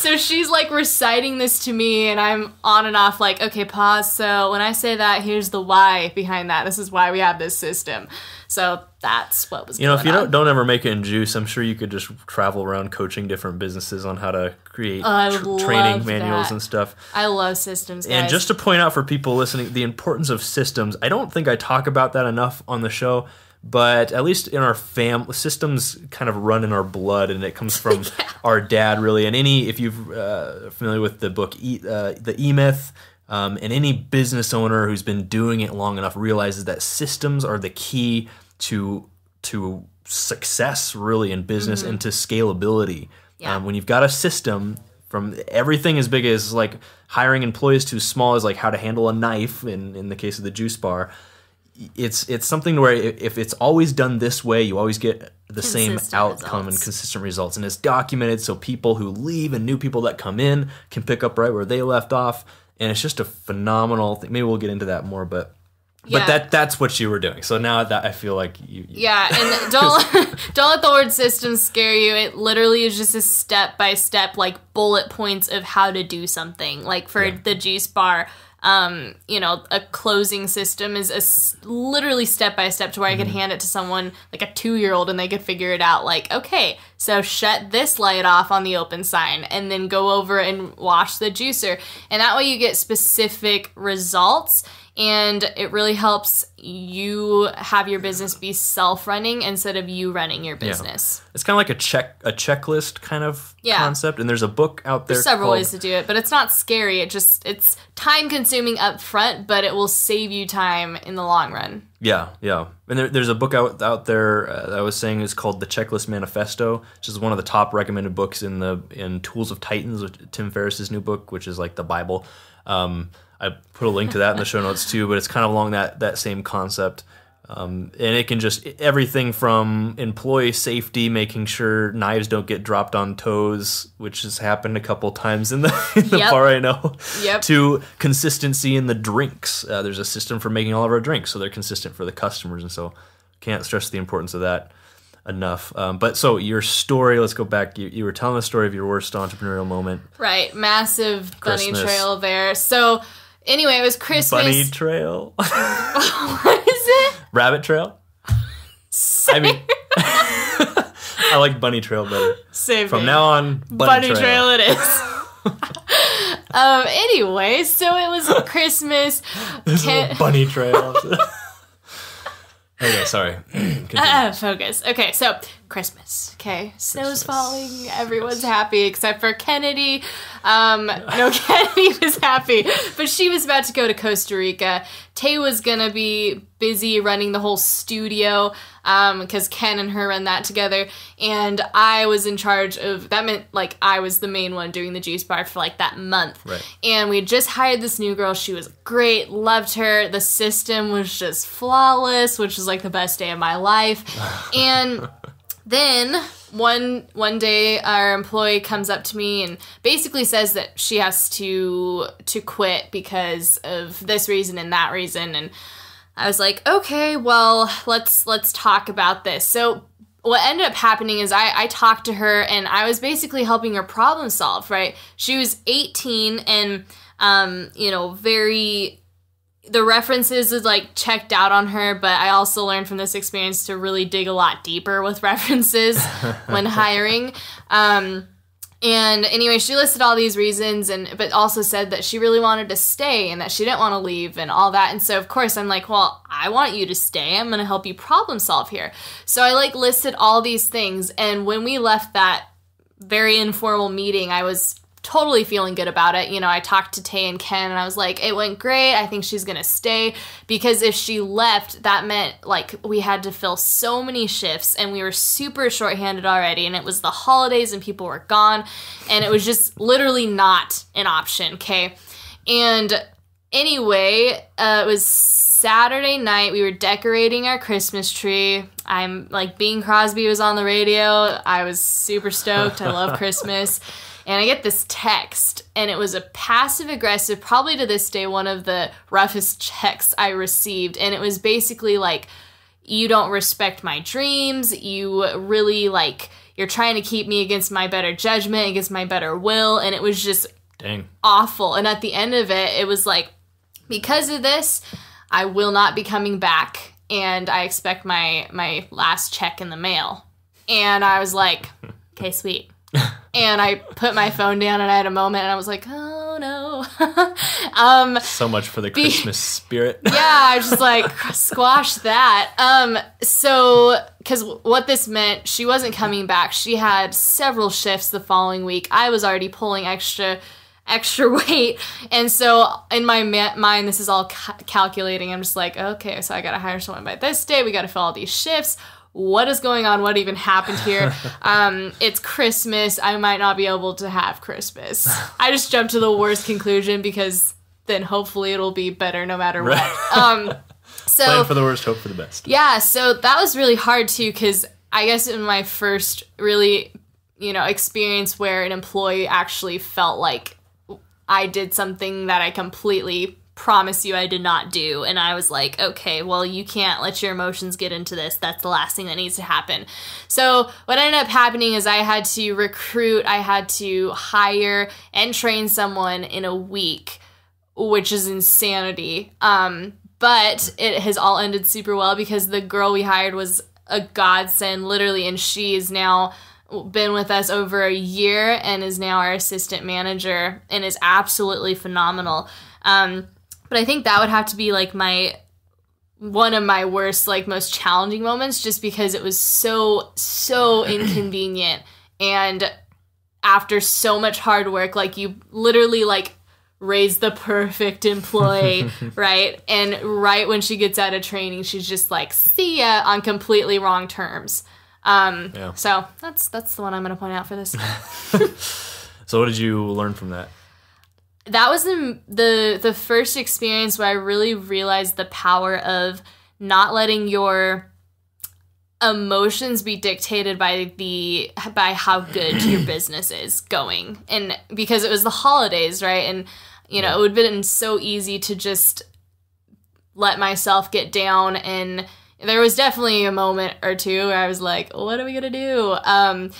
So she's like reciting this to me, and I'm on and off like, okay, pause. So when I say that, here's the why behind that. This is why we have this system. So that's what was You know, if you on. don't don't ever make it in juice, I'm sure you could just travel around coaching different businesses on how to create tr- training manuals that. and stuff. I love systems, guys. And just to point out for people listening, the importance of systems. I don't think I talk about that enough on the show, but at least in our fam, systems kind of run in our blood, and it comes from [LAUGHS] our dad, really. And any, if you're uh, familiar with the book e, uh, The E Myth, um, and any business owner who's been doing it long enough realizes that systems are the key to to success, really, in business and to scalability. Yeah. Um, when you've got a system, from everything as big as like hiring employees to as small as like how to handle a knife in in the case of the juice bar it's it's something where if it's always done this way you always get the same Consistent outcome and consistent results and it's documented so people who leave and new people that come in can pick up right where they left off and it's just a phenomenal thing maybe we'll get into that more but Yeah. but that that's what you were doing so now that i feel like you, you Yeah, and [LAUGHS] don't [LAUGHS] don't let the word system scare you. It literally is just a step by step like bullet points of how to do something. Like for the juice bar, um, you know, a closing system is a s- literally step by step to where I Mm-hmm. could hand it to someone like a 2-year-old and they could figure it out like, okay, so shut this light off on the open sign and then go over and wash the juicer. And that way you get specific results and it really helps you have your business be self-running instead of you running your business. it's kind of like a check a checklist kind of Yeah. concept and there's a book out there There's several called- ways to do it, but it's not scary. It just it's time consuming up front, but it will save you time in the long run. Yeah, yeah. And there, there's a book out out there uh, that I was saying is called The Checklist Manifesto, which is one of the top recommended books in the in Tools of Titans, which, Tim Ferriss's new book, which is like the Bible. Um, I put a link to that in the show notes too, but it's kind of along that that same concept. Um, and it can just everything from employee safety, making sure knives don't get dropped on toes, which has happened a couple times in the [LAUGHS] in the Yep. bar I know, Yep. to consistency in the drinks. Uh, there's a system for making all of our drinks, so they're consistent for the customers, and so can't stress the importance of that enough. Um, but so your story, let's go back. You, you were telling the story of your worst entrepreneurial moment. Right. Massive bunny Christmas. trail there. So anyway, it was Christmas. Bunny trail, [LAUGHS] [LAUGHS] what is it? rabbit trail. I mean, [LAUGHS] I like bunny trail better. Save From now on, bunny, bunny trail. it is. um. Anyway, so it was Christmas. This is a bunny trail. okay, sorry. [CLEARS THROAT] Continue. Ah, focus. Okay, so Christmas. Okay, snow's Christmas. falling. Everyone's happy except for Kennedy. Um, no, [LAUGHS] Kennedy was happy, but she was about to go to Costa Rica. Tay was gonna be busy running the whole studio because Ken and her run that together, and I was in charge of. That meant like I was the main one doing the juice bar for like that month. Right. And we had just hired this new girl. She was great, loved her. The system was just flawless, which was like the best day of my life. [LAUGHS] and then one one day our employee comes up to me and basically says that she has to to quit because of this reason and that reason and I was like, okay, well, let's let's talk about this. So what ended up happening is I, I talked to her and I was basically helping her problem solve, right? She was 18 and um, you know, very the references is like checked out on her, but I also learned from this experience to really dig a lot deeper with [LAUGHS] references when [LAUGHS] hiring. Um, and anyway, she listed all these reasons and but also said that she really wanted to stay and that she didn't want to leave and all that. And so of course I'm like, well, I want you to stay. I'm going to help you problem solve here. So I like listed all these things and when we left that very informal meeting, I was totally feeling good about it. You know, I talked to Tay and Ken and I was like, it went great. I think she's going to stay because if she left, that meant like we had to fill so many shifts and we were super shorthanded already and it was the holidays and people were gone and it was just [LAUGHS] literally not an option, okay? And anyway, uh, it was Saturday night. We were decorating our Christmas tree. I'm like, Bing Crosby was on the radio. I was super stoked. I love [LAUGHS] Christmas. And I get this text, and it was a passive aggressive, probably to this day, one of the roughest checks I received. And it was basically like, you don't respect my dreams. You really like, you're trying to keep me against my better judgment, against my better will. And it was just Dang. awful. And at the end of it, it was like, because of this, I will not be coming back, and I expect my my last check in the mail. And I was like, okay, sweet. [LAUGHS] and I put my phone down, and I had a moment, and I was like, oh no. [LAUGHS] um, So much for the Christmas spirit. [LAUGHS] yeah, I was just like squash that. Um, so because what this meant, she wasn't coming back. She had several shifts the following week. I was already pulling extra extra weight and so in my ma- mind this is all ca- calculating i'm just like okay so i gotta hire someone by this day we gotta fill all these shifts what is going on? What even happened here? [LAUGHS] um, it's Christmas. I might not be able to have Christmas. I just jumped to the worst conclusion because then hopefully it'll be better no matter what. [LAUGHS] Um, so Plan for the worst, hope for the best. yeah, so that was really hard too because I guess in my first really, you know, experience where an employee actually felt like I did something that I completely promise you I did not do. And I was like, okay, well, you can't let your emotions get into this. That's the last thing that needs to happen. So, what ended up happening is I had to recruit, I had to hire and train someone in a week, which is insanity. Um, but it has all ended super well because the girl we hired was a godsend, literally, and she is now been with us over a year and is now our assistant manager and is absolutely phenomenal. Um, but I think that would have to be like my one of my worst, like most challenging moments, just because it was so so [CLEARS THROAT] inconvenient and after so much hard work, like you literally like raise the perfect employee, [LAUGHS] right? And right when she gets out of training, she's just like, see ya on completely wrong terms. Um, Yeah. So that's that's the one I'm gonna point out for this. [LAUGHS] So, what did you learn from that? That was the, the the first experience where I really realized the power of not letting your emotions be dictated by the by how good your [CLEARS THROAT] business is going. And because it was the holidays right? And you know it would have been so easy to just let myself get down. And there was definitely a moment or two where I was like what are we going to do? Um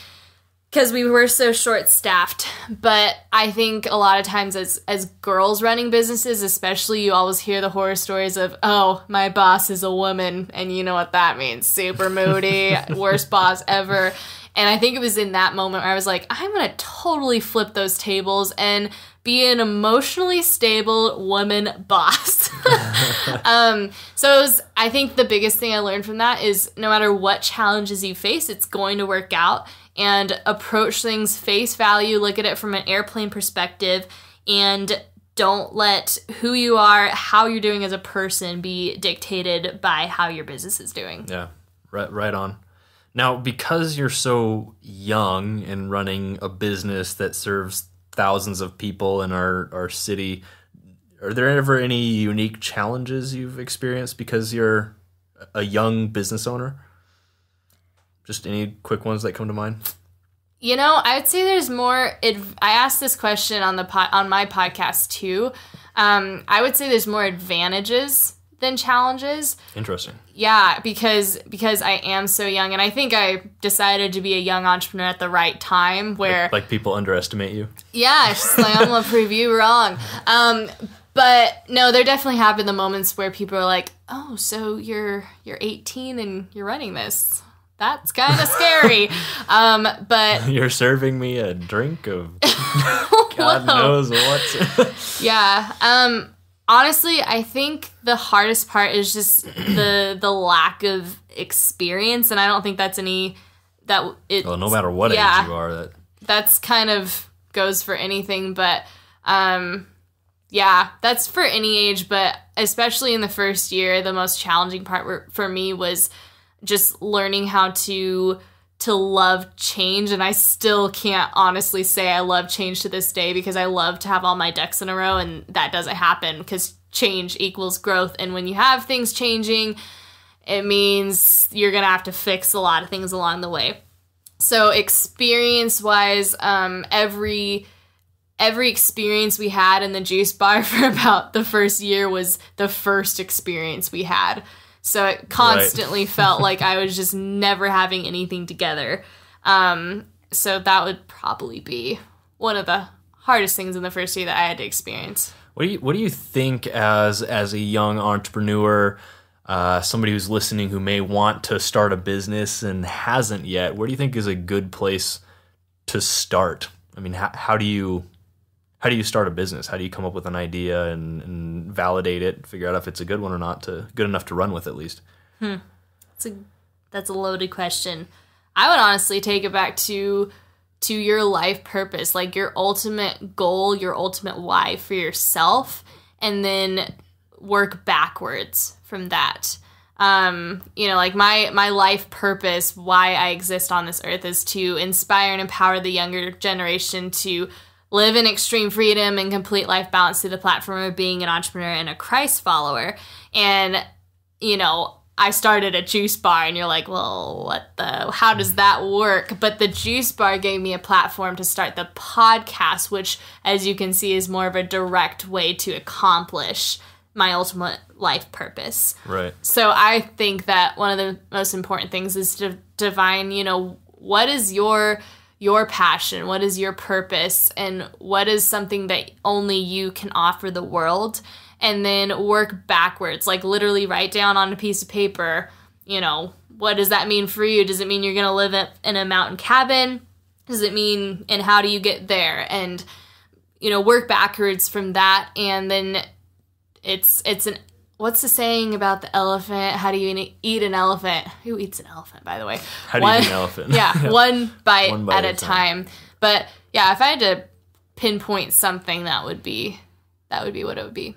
because we were so short staffed but i think a lot of times as as girls running businesses especially you always hear the horror stories of oh my boss is a woman and you know what that means. Super moody [LAUGHS] worst boss ever. And i think it was in that moment where i was like i'm gonna totally flip those tables and be an emotionally stable woman boss. [LAUGHS] Um, so it was, I think the biggest thing I learned from that is no matter what challenges you face, it's going to work out and approach things face value, look at it from an airplane perspective, and don't let who you are, how you're doing as a person be dictated by how your business is doing. Yeah, right, right on. Now, because you're so young and running a business that serves thousands of people in our, our city, are there ever any unique challenges you've experienced because you're a young business owner? Just any quick ones that come to mind? You know, I would say there's more. Adv- I asked this question on the po- on my podcast too. Um, I would say there's more advantages than challenges. Interesting. Yeah, because because I am so young, and I think I decided to be a young entrepreneur at the right time. Where Like people underestimate you. yeah, it's just like I'm gonna prove you wrong. Um, but no, there definitely have been the moments where people are like, "Oh, so you're you're 18 and you're running this." That's kind of scary. um, but [LAUGHS] You're serving me a drink of [LAUGHS] God knows what. [LAUGHS] Yeah. Um honestly, I think the hardest part is just the the lack of experience and I don't think that's any that it well, no matter what Yeah. age you are, that that's kind of goes for anything but um yeah, that's for any age, but especially in the first year, the most challenging part for me was just learning how to to love change and I still can't honestly say I love change to this day because I love to have all my ducks in a row and that doesn't happen because change equals growth and when you have things changing it means you're going to have to fix a lot of things along the way. So experience wise um every every experience we had in the juice bar [LAUGHS] for about the first year was the first experience we had. So it constantly [LAUGHS] felt like I was just never having anything together. Um, so that would probably be one of the hardest things in the first year that I had to experience. What do you What do you think as as a young entrepreneur, uh, somebody who's listening who may want to start a business and hasn't yet? Where do you think is a good place to start? I mean, how, how do you how do you start a business? How do you come up with an idea and, and validate it, figure out if it's a good one or not, to good enough to run with at least? Hmm. That's a that's a loaded question. I would honestly take it back to to your life purpose, like your ultimate goal, your ultimate why for yourself, and then work backwards from that. um, you know, like my my life purpose, why I exist on this earth is to inspire and empower the younger generation to live in extreme freedom and complete life balance through the platform of being an entrepreneur and a Christ follower. And you know, I started a juice bar and you're like, "Well, what the how does that work?" But the juice bar gave me a platform to start the podcast, which as you can see is more of a direct way to accomplish my ultimate life purpose. Right. So I think that one of the most important things is to define, you know, what is your your passion, what is your purpose, and what is something that only you can offer the world, and then work backwards. Like literally write down on a piece of paper, you know, what does that mean for you? Does it mean you're gonna live in a mountain cabin? Does it mean and how do you get there? And you know, work backwards from that, and then it's it's an what's the saying about the elephant? How do you eat an elephant? Who eats an elephant, by the way? How do you eat an elephant? [LAUGHS] yeah, [LAUGHS] one bite, One bite at a time. But yeah, if I had to pinpoint something, that would be that would be what it would be.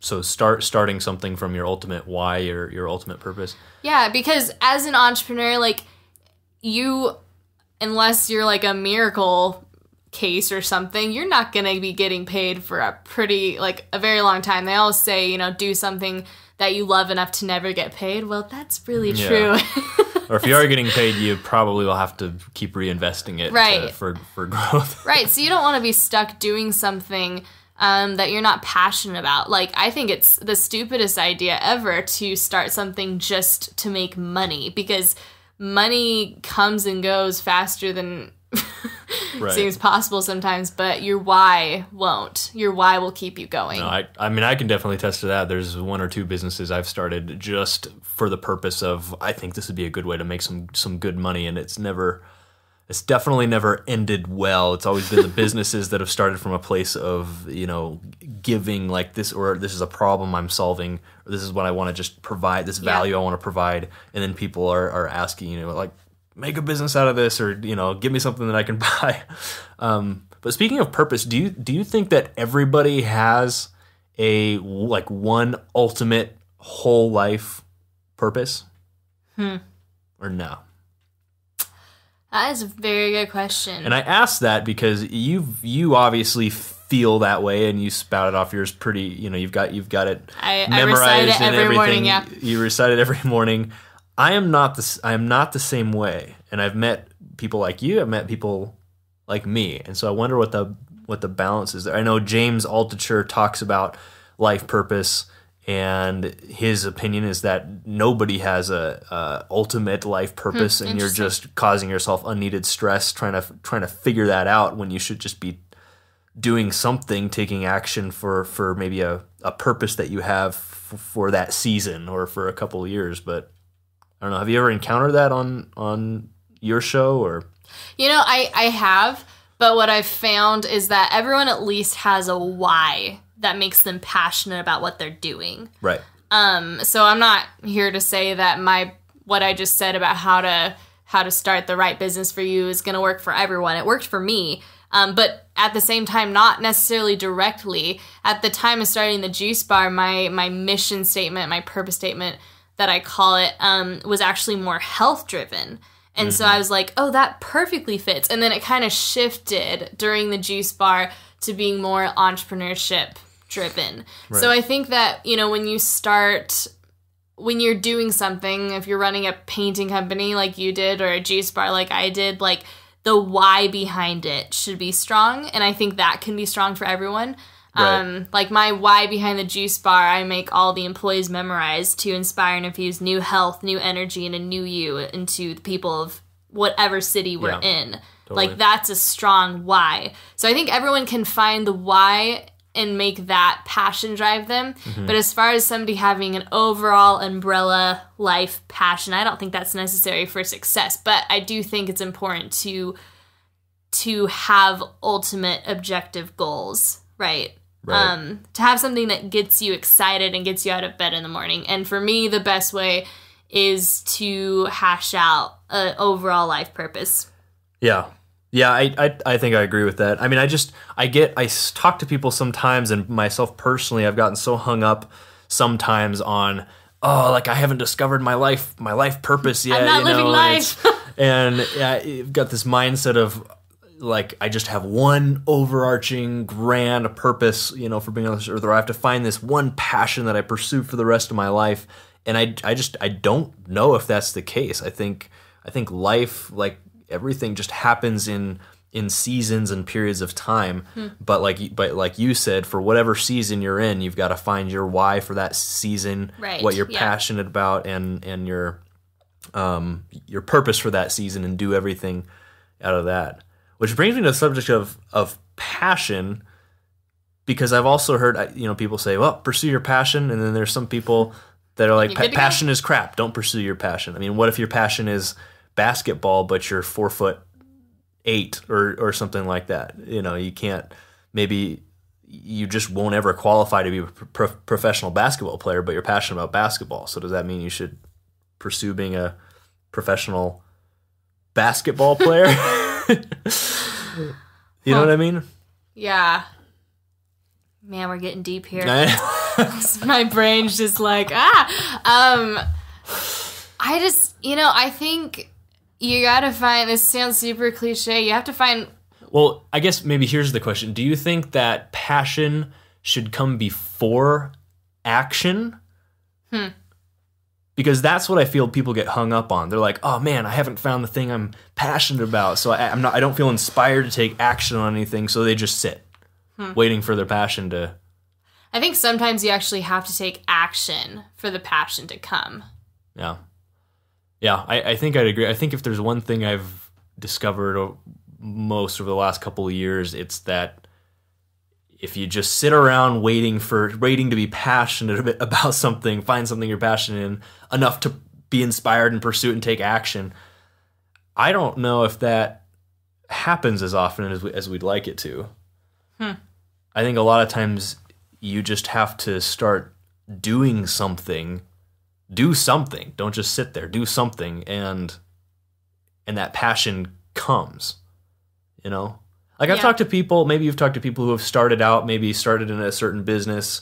So start starting something from your ultimate why, your your ultimate purpose. Yeah, because as an entrepreneur, like you, unless you're like a miracle case or something, you're not going to be getting paid for a pretty, like, a very long time. They always say, you know, do something that you love enough to never get paid. Well, that's really Yeah. true. Or if you are getting paid, you probably will have to keep reinvesting it to- Right. for for growth. [LAUGHS] right. So you don't want to be stuck doing something um, that you're not passionate about. Like, I think it's the stupidest idea ever to start something just to make money because money comes and goes faster than Right. seems possible sometimes, but your why won't. Your why will keep you going. No, I, I mean, I can definitely attest to that. There's one or two businesses I've started just for the purpose of I think this would be a good way to make some some good money, and it's never, it's definitely never ended well. It's always been the [LAUGHS] businesses that have started from a place of you know giving like this or this is a problem I'm solving, or this is what I want to just provide, this Yeah. value I want to provide, and then people are are asking you know like make a business out of this or you know give me something that I can [LAUGHS] buy. Um, but speaking of purpose, do you do you think that everybody has a like one ultimate whole life purpose? Hmm. Or no? That is a very good question. And I ask that because you you obviously feel that way and you spout it off yours pretty you know you've got you've got it I- I recite it and every morning, everything. yeah. You recite it every morning. I am not the I am not the same way, and I've met people like you. I've met people like me, and so I wonder what the what the balance is there. I know James Altucher talks about life purpose, and his opinion is that nobody has a, a ultimate life hmm, purpose, and you're just causing yourself unneeded stress trying to trying to figure that out when you should just be doing something, taking action for for maybe a, a purpose that you have f- for that season or for a couple of years. But I don't know. Have you ever encountered that on on your show or? You know, I I have, but what I've found is that everyone at least has a why that makes them passionate about what they're doing. Right. Um, so I'm not here to say that my what I just said about how to how to start the right business for you is going to work for everyone. It worked for me. Um, but at the same time, not necessarily directly. At the time of starting the juice bar, my my mission statement, my purpose statement that I call it, um, was actually more health driven. And so I was like, oh, that perfectly fits. And then it kind of shifted during the juice bar to being more entrepreneurship driven. So I think that, you know, when you start when you're doing something, if you're running a painting company like you did or a juice bar like I did, like the why behind it should be strong. And I think that can be strong for everyone. Right. Um, like my why behind the juice bar, I make all the employees memorize to inspire and infuse new health, new energy, and a new you into the people of whatever city we're Yeah, in. totally. Like that's a strong why. So I think everyone can find the why and make that passion drive them. Mm-hmm. But as far as somebody having an overall umbrella life passion, I don't think that's necessary for success. But I do think it's important to to have ultimate objective goals, right? Right. Um, to have something that gets you excited and gets you out of bed in the morning. And for me, the best way is to hash out an overall life purpose. Yeah. Yeah, I, I I think I agree with that. I mean, I just I get I talk to people sometimes, and myself personally, I've gotten so hung up sometimes on oh, like I haven't discovered my life, my life purpose yet. I'm not you living know, and life. [LAUGHS] and yeah, you've got this mindset of like I just have one overarching grand purpose, you know, for being on this earth, or I have to find this one passion that I pursue for the rest of my life. And I, I just, I don't know if that's the case. I think, I think life, like everything, just happens in in seasons and periods of time. But like, but like you said, for whatever season you're in, you've got to find your why for that season, Right, what you're yeah. passionate about, and and your um, your purpose for that season and do everything out of that. Which brings me to the subject of of passion, because I've also heard you know people say, "Well, pursue your passion," and then there's some people that are like, You good to go? "Passion is crap. Don't pursue your passion." I mean, what if your passion is basketball, but you're four foot eight or or something like that? You know, you can't maybe. You just won't ever qualify to be a pro- professional basketball player, but you're passionate about basketball. So does that mean you should pursue being a professional basketball player. [LAUGHS] [LAUGHS] you know what I mean? Yeah. Man, we're getting deep here. [LAUGHS] [LAUGHS] My brain's just like, ah. Um I just, you know, I think you got to find this sounds super cliche. You have to find well, I guess maybe here's the question. Do you think that passion should come before action? Hmm. Because that's what I feel people get hung up on. They're like, "Oh man, I haven't found the thing I'm passionate about, so I, I'm not. I don't feel inspired to take action on anything." So they just sit, Hmm. waiting for their passion to. I think sometimes you actually have to take action for the passion to come. Yeah. Yeah, I, I think I'd agree. I think if there's one thing I've discovered most over the last couple of years, it's that if you just sit around waiting for waiting to be passionate [LAUGHS] about something, find something you're passionate in enough to be inspired and pursue it and take action. I don't know if that happens as often as we, as we'd like it to. Hmm. I think a lot of times you just have to start doing something do something don't just sit there do something and and that passion comes you know like i've talked to people maybe you've talked to people who have started out maybe started in a certain business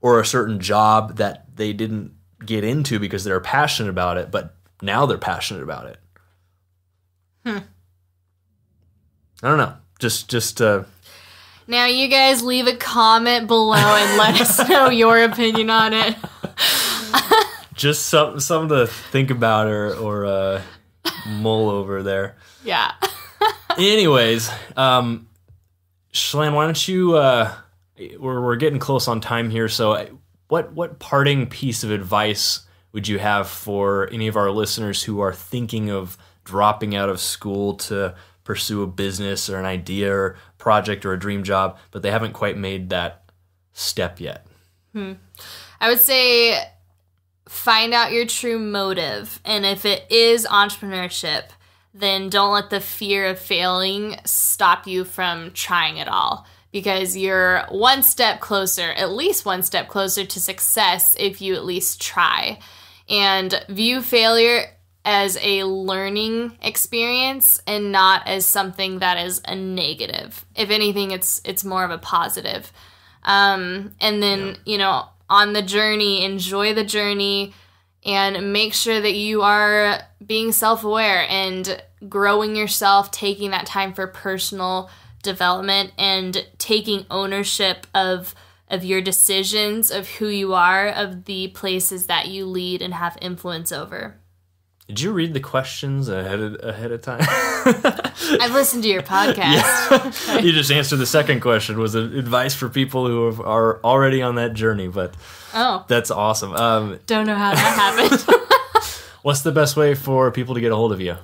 or a certain job that they didn't get into because they're passionate about it but now they're passionate about it Hmm. i don't know just just uh Now, you guys leave a comment below and let us [LAUGHS] know your opinion on it. just some something to think about or or uh mull over there Yeah. Anyways, um, Chelann, why don't you? Uh, we're we're getting close on time here, so what what parting piece of advice would you have for any of our listeners who are thinking of dropping out of school to pursue a business or an idea or project or a dream job, but they haven't quite made that step yet? I would say find out your true motive. And if it is entrepreneurship, then don't let the fear of failing stop you from trying it all. Because you're one step closer, at least one step closer to success if you at least try. And view failure as a learning experience and not as something that is a negative. If anything, it's it's more of a positive. Um, and then, you know, on the journey, enjoy the journey and make sure that you are being self aware and growing yourself, taking that time for personal development and taking ownership of of your decisions of who you are of the places that you lead and have influence over Did you read the questions ahead of, ahead of time? [LAUGHS] i've listened to your [LAUGHS] podcast [LAUGHS] you just answered the second question. Was advice for people who are already on that journey? But oh that's awesome. Um, don't know how that happened [LAUGHS] [LAUGHS] What's the best way for people to get a hold of you?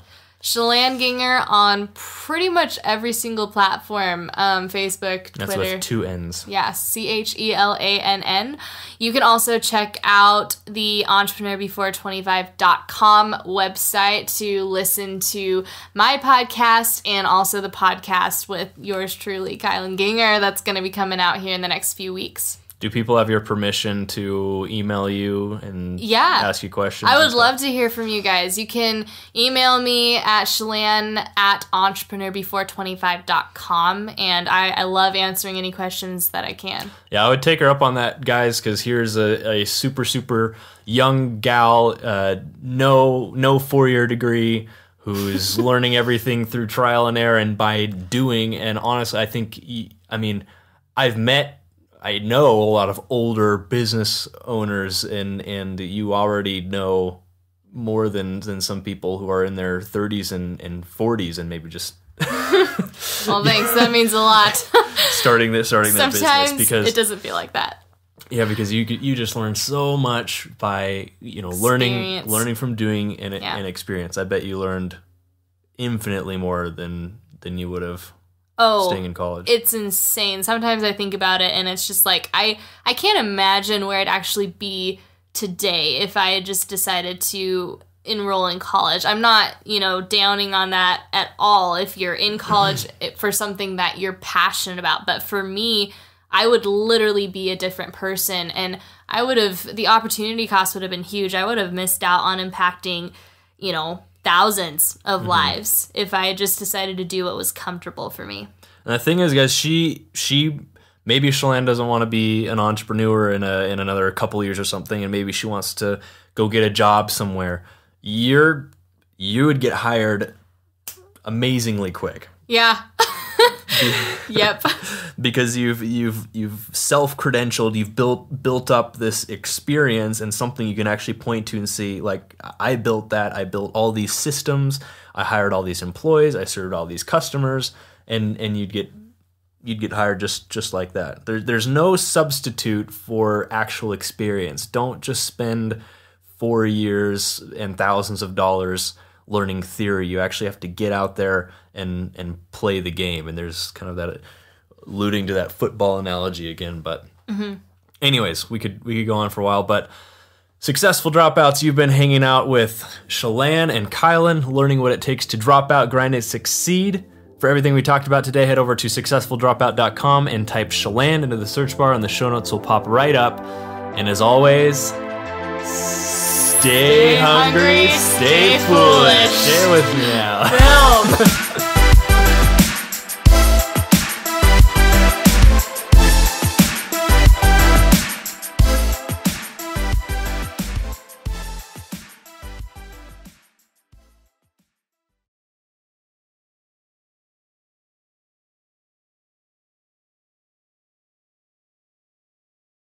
Ginger on pretty much every single platform um, Facebook, That's Twitter. with two N's. Yeah, C H E L A N N. You can also check out the entrepreneurbefore25.com website to listen to my podcast and also the podcast with yours truly, Kylan Ginger, that's going to be coming out here in the next few weeks. Do people have your permission to email you and Yeah. ask you questions? I would love to hear from you guys. You can email me at chelann at entrepreneurbefore25.com and I, I love answering any questions that I can. Yeah, I would take her up on that, guys, because here's a, a super super young gal, uh, no no four year degree, who's [LAUGHS] learning everything through trial and error and by doing. And honestly, I think i mean I've met. I know a lot of older business owners, and and you already know more than than some people who are in their 30s and, and 40s, and maybe just [LAUGHS] Well, thanks. That means a lot. [LAUGHS] starting this starting their Sometimes business because it doesn't feel like that. Yeah, because you you just learn so much by you know learning Experience. learning from doing and, Yeah. and experience. I bet you learned infinitely more than than you would have Oh, staying in college. it's insane. Sometimes I think about it and it's just like I I can't imagine where I'd actually be today if I had just decided to enroll in college. I'm not, you know, downing on that at all if you're in college [CLEARS THROAT] for something that you're passionate about, but for me, I would literally be a different person and I would have the opportunity cost would have been huge. I would have missed out on impacting, you know, thousands of mm-hmm. lives if I had just decided to do what was comfortable for me. and the thing is, guys, she she maybe Chelann doesn't want to be an entrepreneur in a in another couple years or something, and maybe she wants to go get a job somewhere. You're you would get hired amazingly quick. Yeah. [LAUGHS] [LAUGHS] yep. because you've you've you've self credentialed, you've built built up this experience and something you can actually point to and see. Like I built that, I built all these systems, I hired all these employees, I served all these customers, and and you'd get you'd get hired just just like that. There, there's no substitute for actual experience. Don't just spend four years and thousands of dollars learning theory. You actually have to get out there and and play the game. And there's kind of that alluding to that football analogy again. But mm-hmm. anyways, we could we could go on for a while, but. Successful dropouts, you've been hanging out with Chelann and Kylan, learning what it takes to drop out, grind, and succeed. For everything we talked about today, head over to successfuldropout.com and type Chelann into the search bar, and the show notes will pop right up. And as always, stay, hungry, hungry, stay, stay foolish. foolish. Stay with me now. Boom. [LAUGHS]